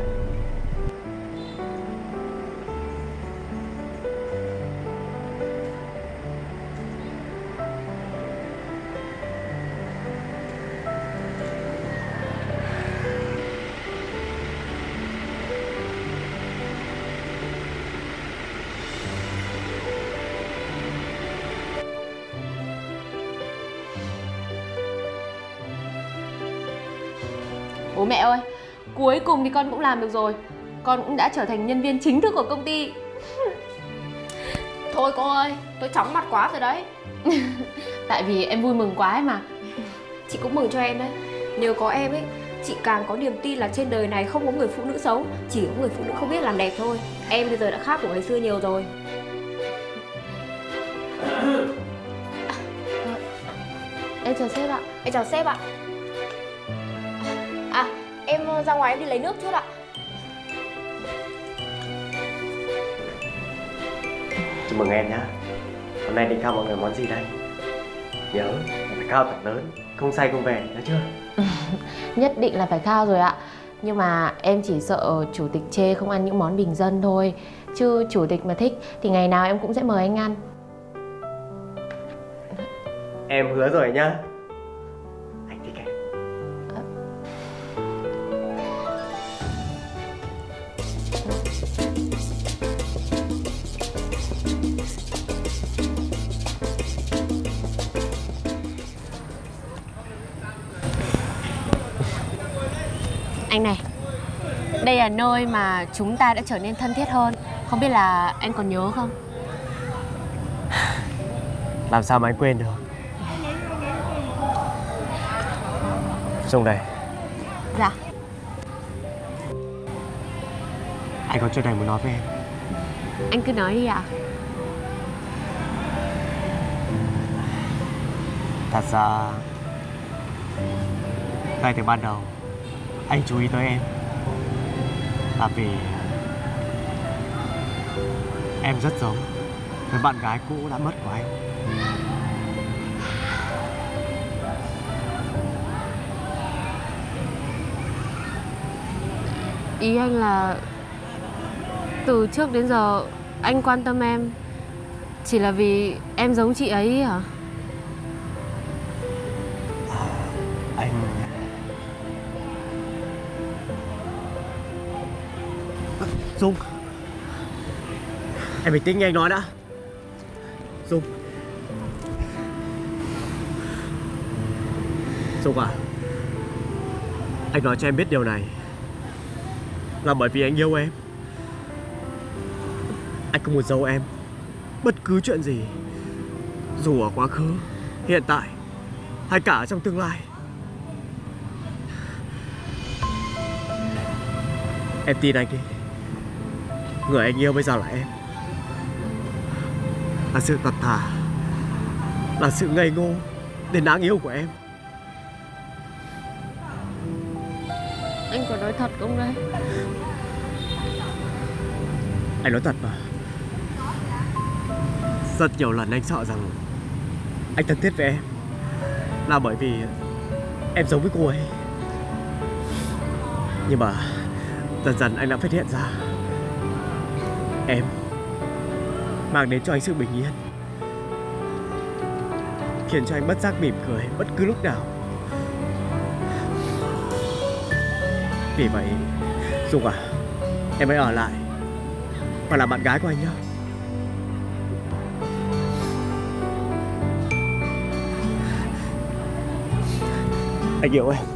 Con cũng làm được rồi. Con cũng đã trở thành nhân viên chính thức của công ty. [LAUGHS]
Thôi cô ơi, tôi chóng mặt quá rồi đấy. [LAUGHS]
Tại vì em vui mừng quá ấy mà.
Chị cũng mừng cho em đấy. Nhờ có em ấy, chị càng có niềm tin là trên đời này không có người phụ nữ xấu Chỉ có người phụ nữ không biết làm đẹp thôi. Em bây giờ đã khác của ngày xưa nhiều rồi.
Em chào sếp ạ.
Em chào sếp ạ ra ngoài em đi lấy nước chút ạ.
Chúc mừng em nhá. Hôm nay định khao mọi người món gì đây? Nhớ phải khao thật lớn Không say không về nhớ chưa? [LAUGHS]
Nhất định là phải khao rồi ạ. Nhưng mà em chỉ sợ chủ tịch chê không ăn những món bình dân thôi. Chứ chủ tịch mà thích thì ngày nào em cũng sẽ mời anh ăn.
Em hứa rồi nhá
nơi mà chúng ta đã trở nên thân thiết hơn. Không biết là anh còn nhớ không? [SIGHS]
Làm sao mà anh quên được? Dung đây.
Dạ.
Anh có chuyện này muốn nói với em.
Anh cứ nói đi ạ.
Thật ra Ngay từ ban đầu Anh chú ý tới em là vì Em rất giống Với bạn gái cũ đã mất của anh
Ý anh là Từ trước đến giờ Anh quan tâm em Chỉ là vì em giống chị ấy hả
à? Dung. Em bình tĩnh nghe anh nói đã. Dung. Dung à Anh nói cho em biết điều này Là bởi vì anh yêu em. Anh không muốn giấu em Bất cứ chuyện gì, Dù ở quá khứ, Hiện tại Hay cả trong tương lai. Em tin anh đi. Người anh yêu bây giờ là em. Là sự thật thà. Là sự ngây ngô Đến đáng yêu của em.
Anh có nói thật không đấy?
Anh nói thật mà. Rất nhiều lần anh sợ rằng Anh thân thiết với em Là bởi vì Em giống với cô ấy. Nhưng mà Dần dần anh đã phát hiện ra Em Mang đến cho anh sự bình yên, Khiến cho anh bất giác mỉm cười Bất cứ lúc nào. Vì vậy, Dung à Em hãy ở lại Và là bạn gái của anh nhé. Anh yêu em.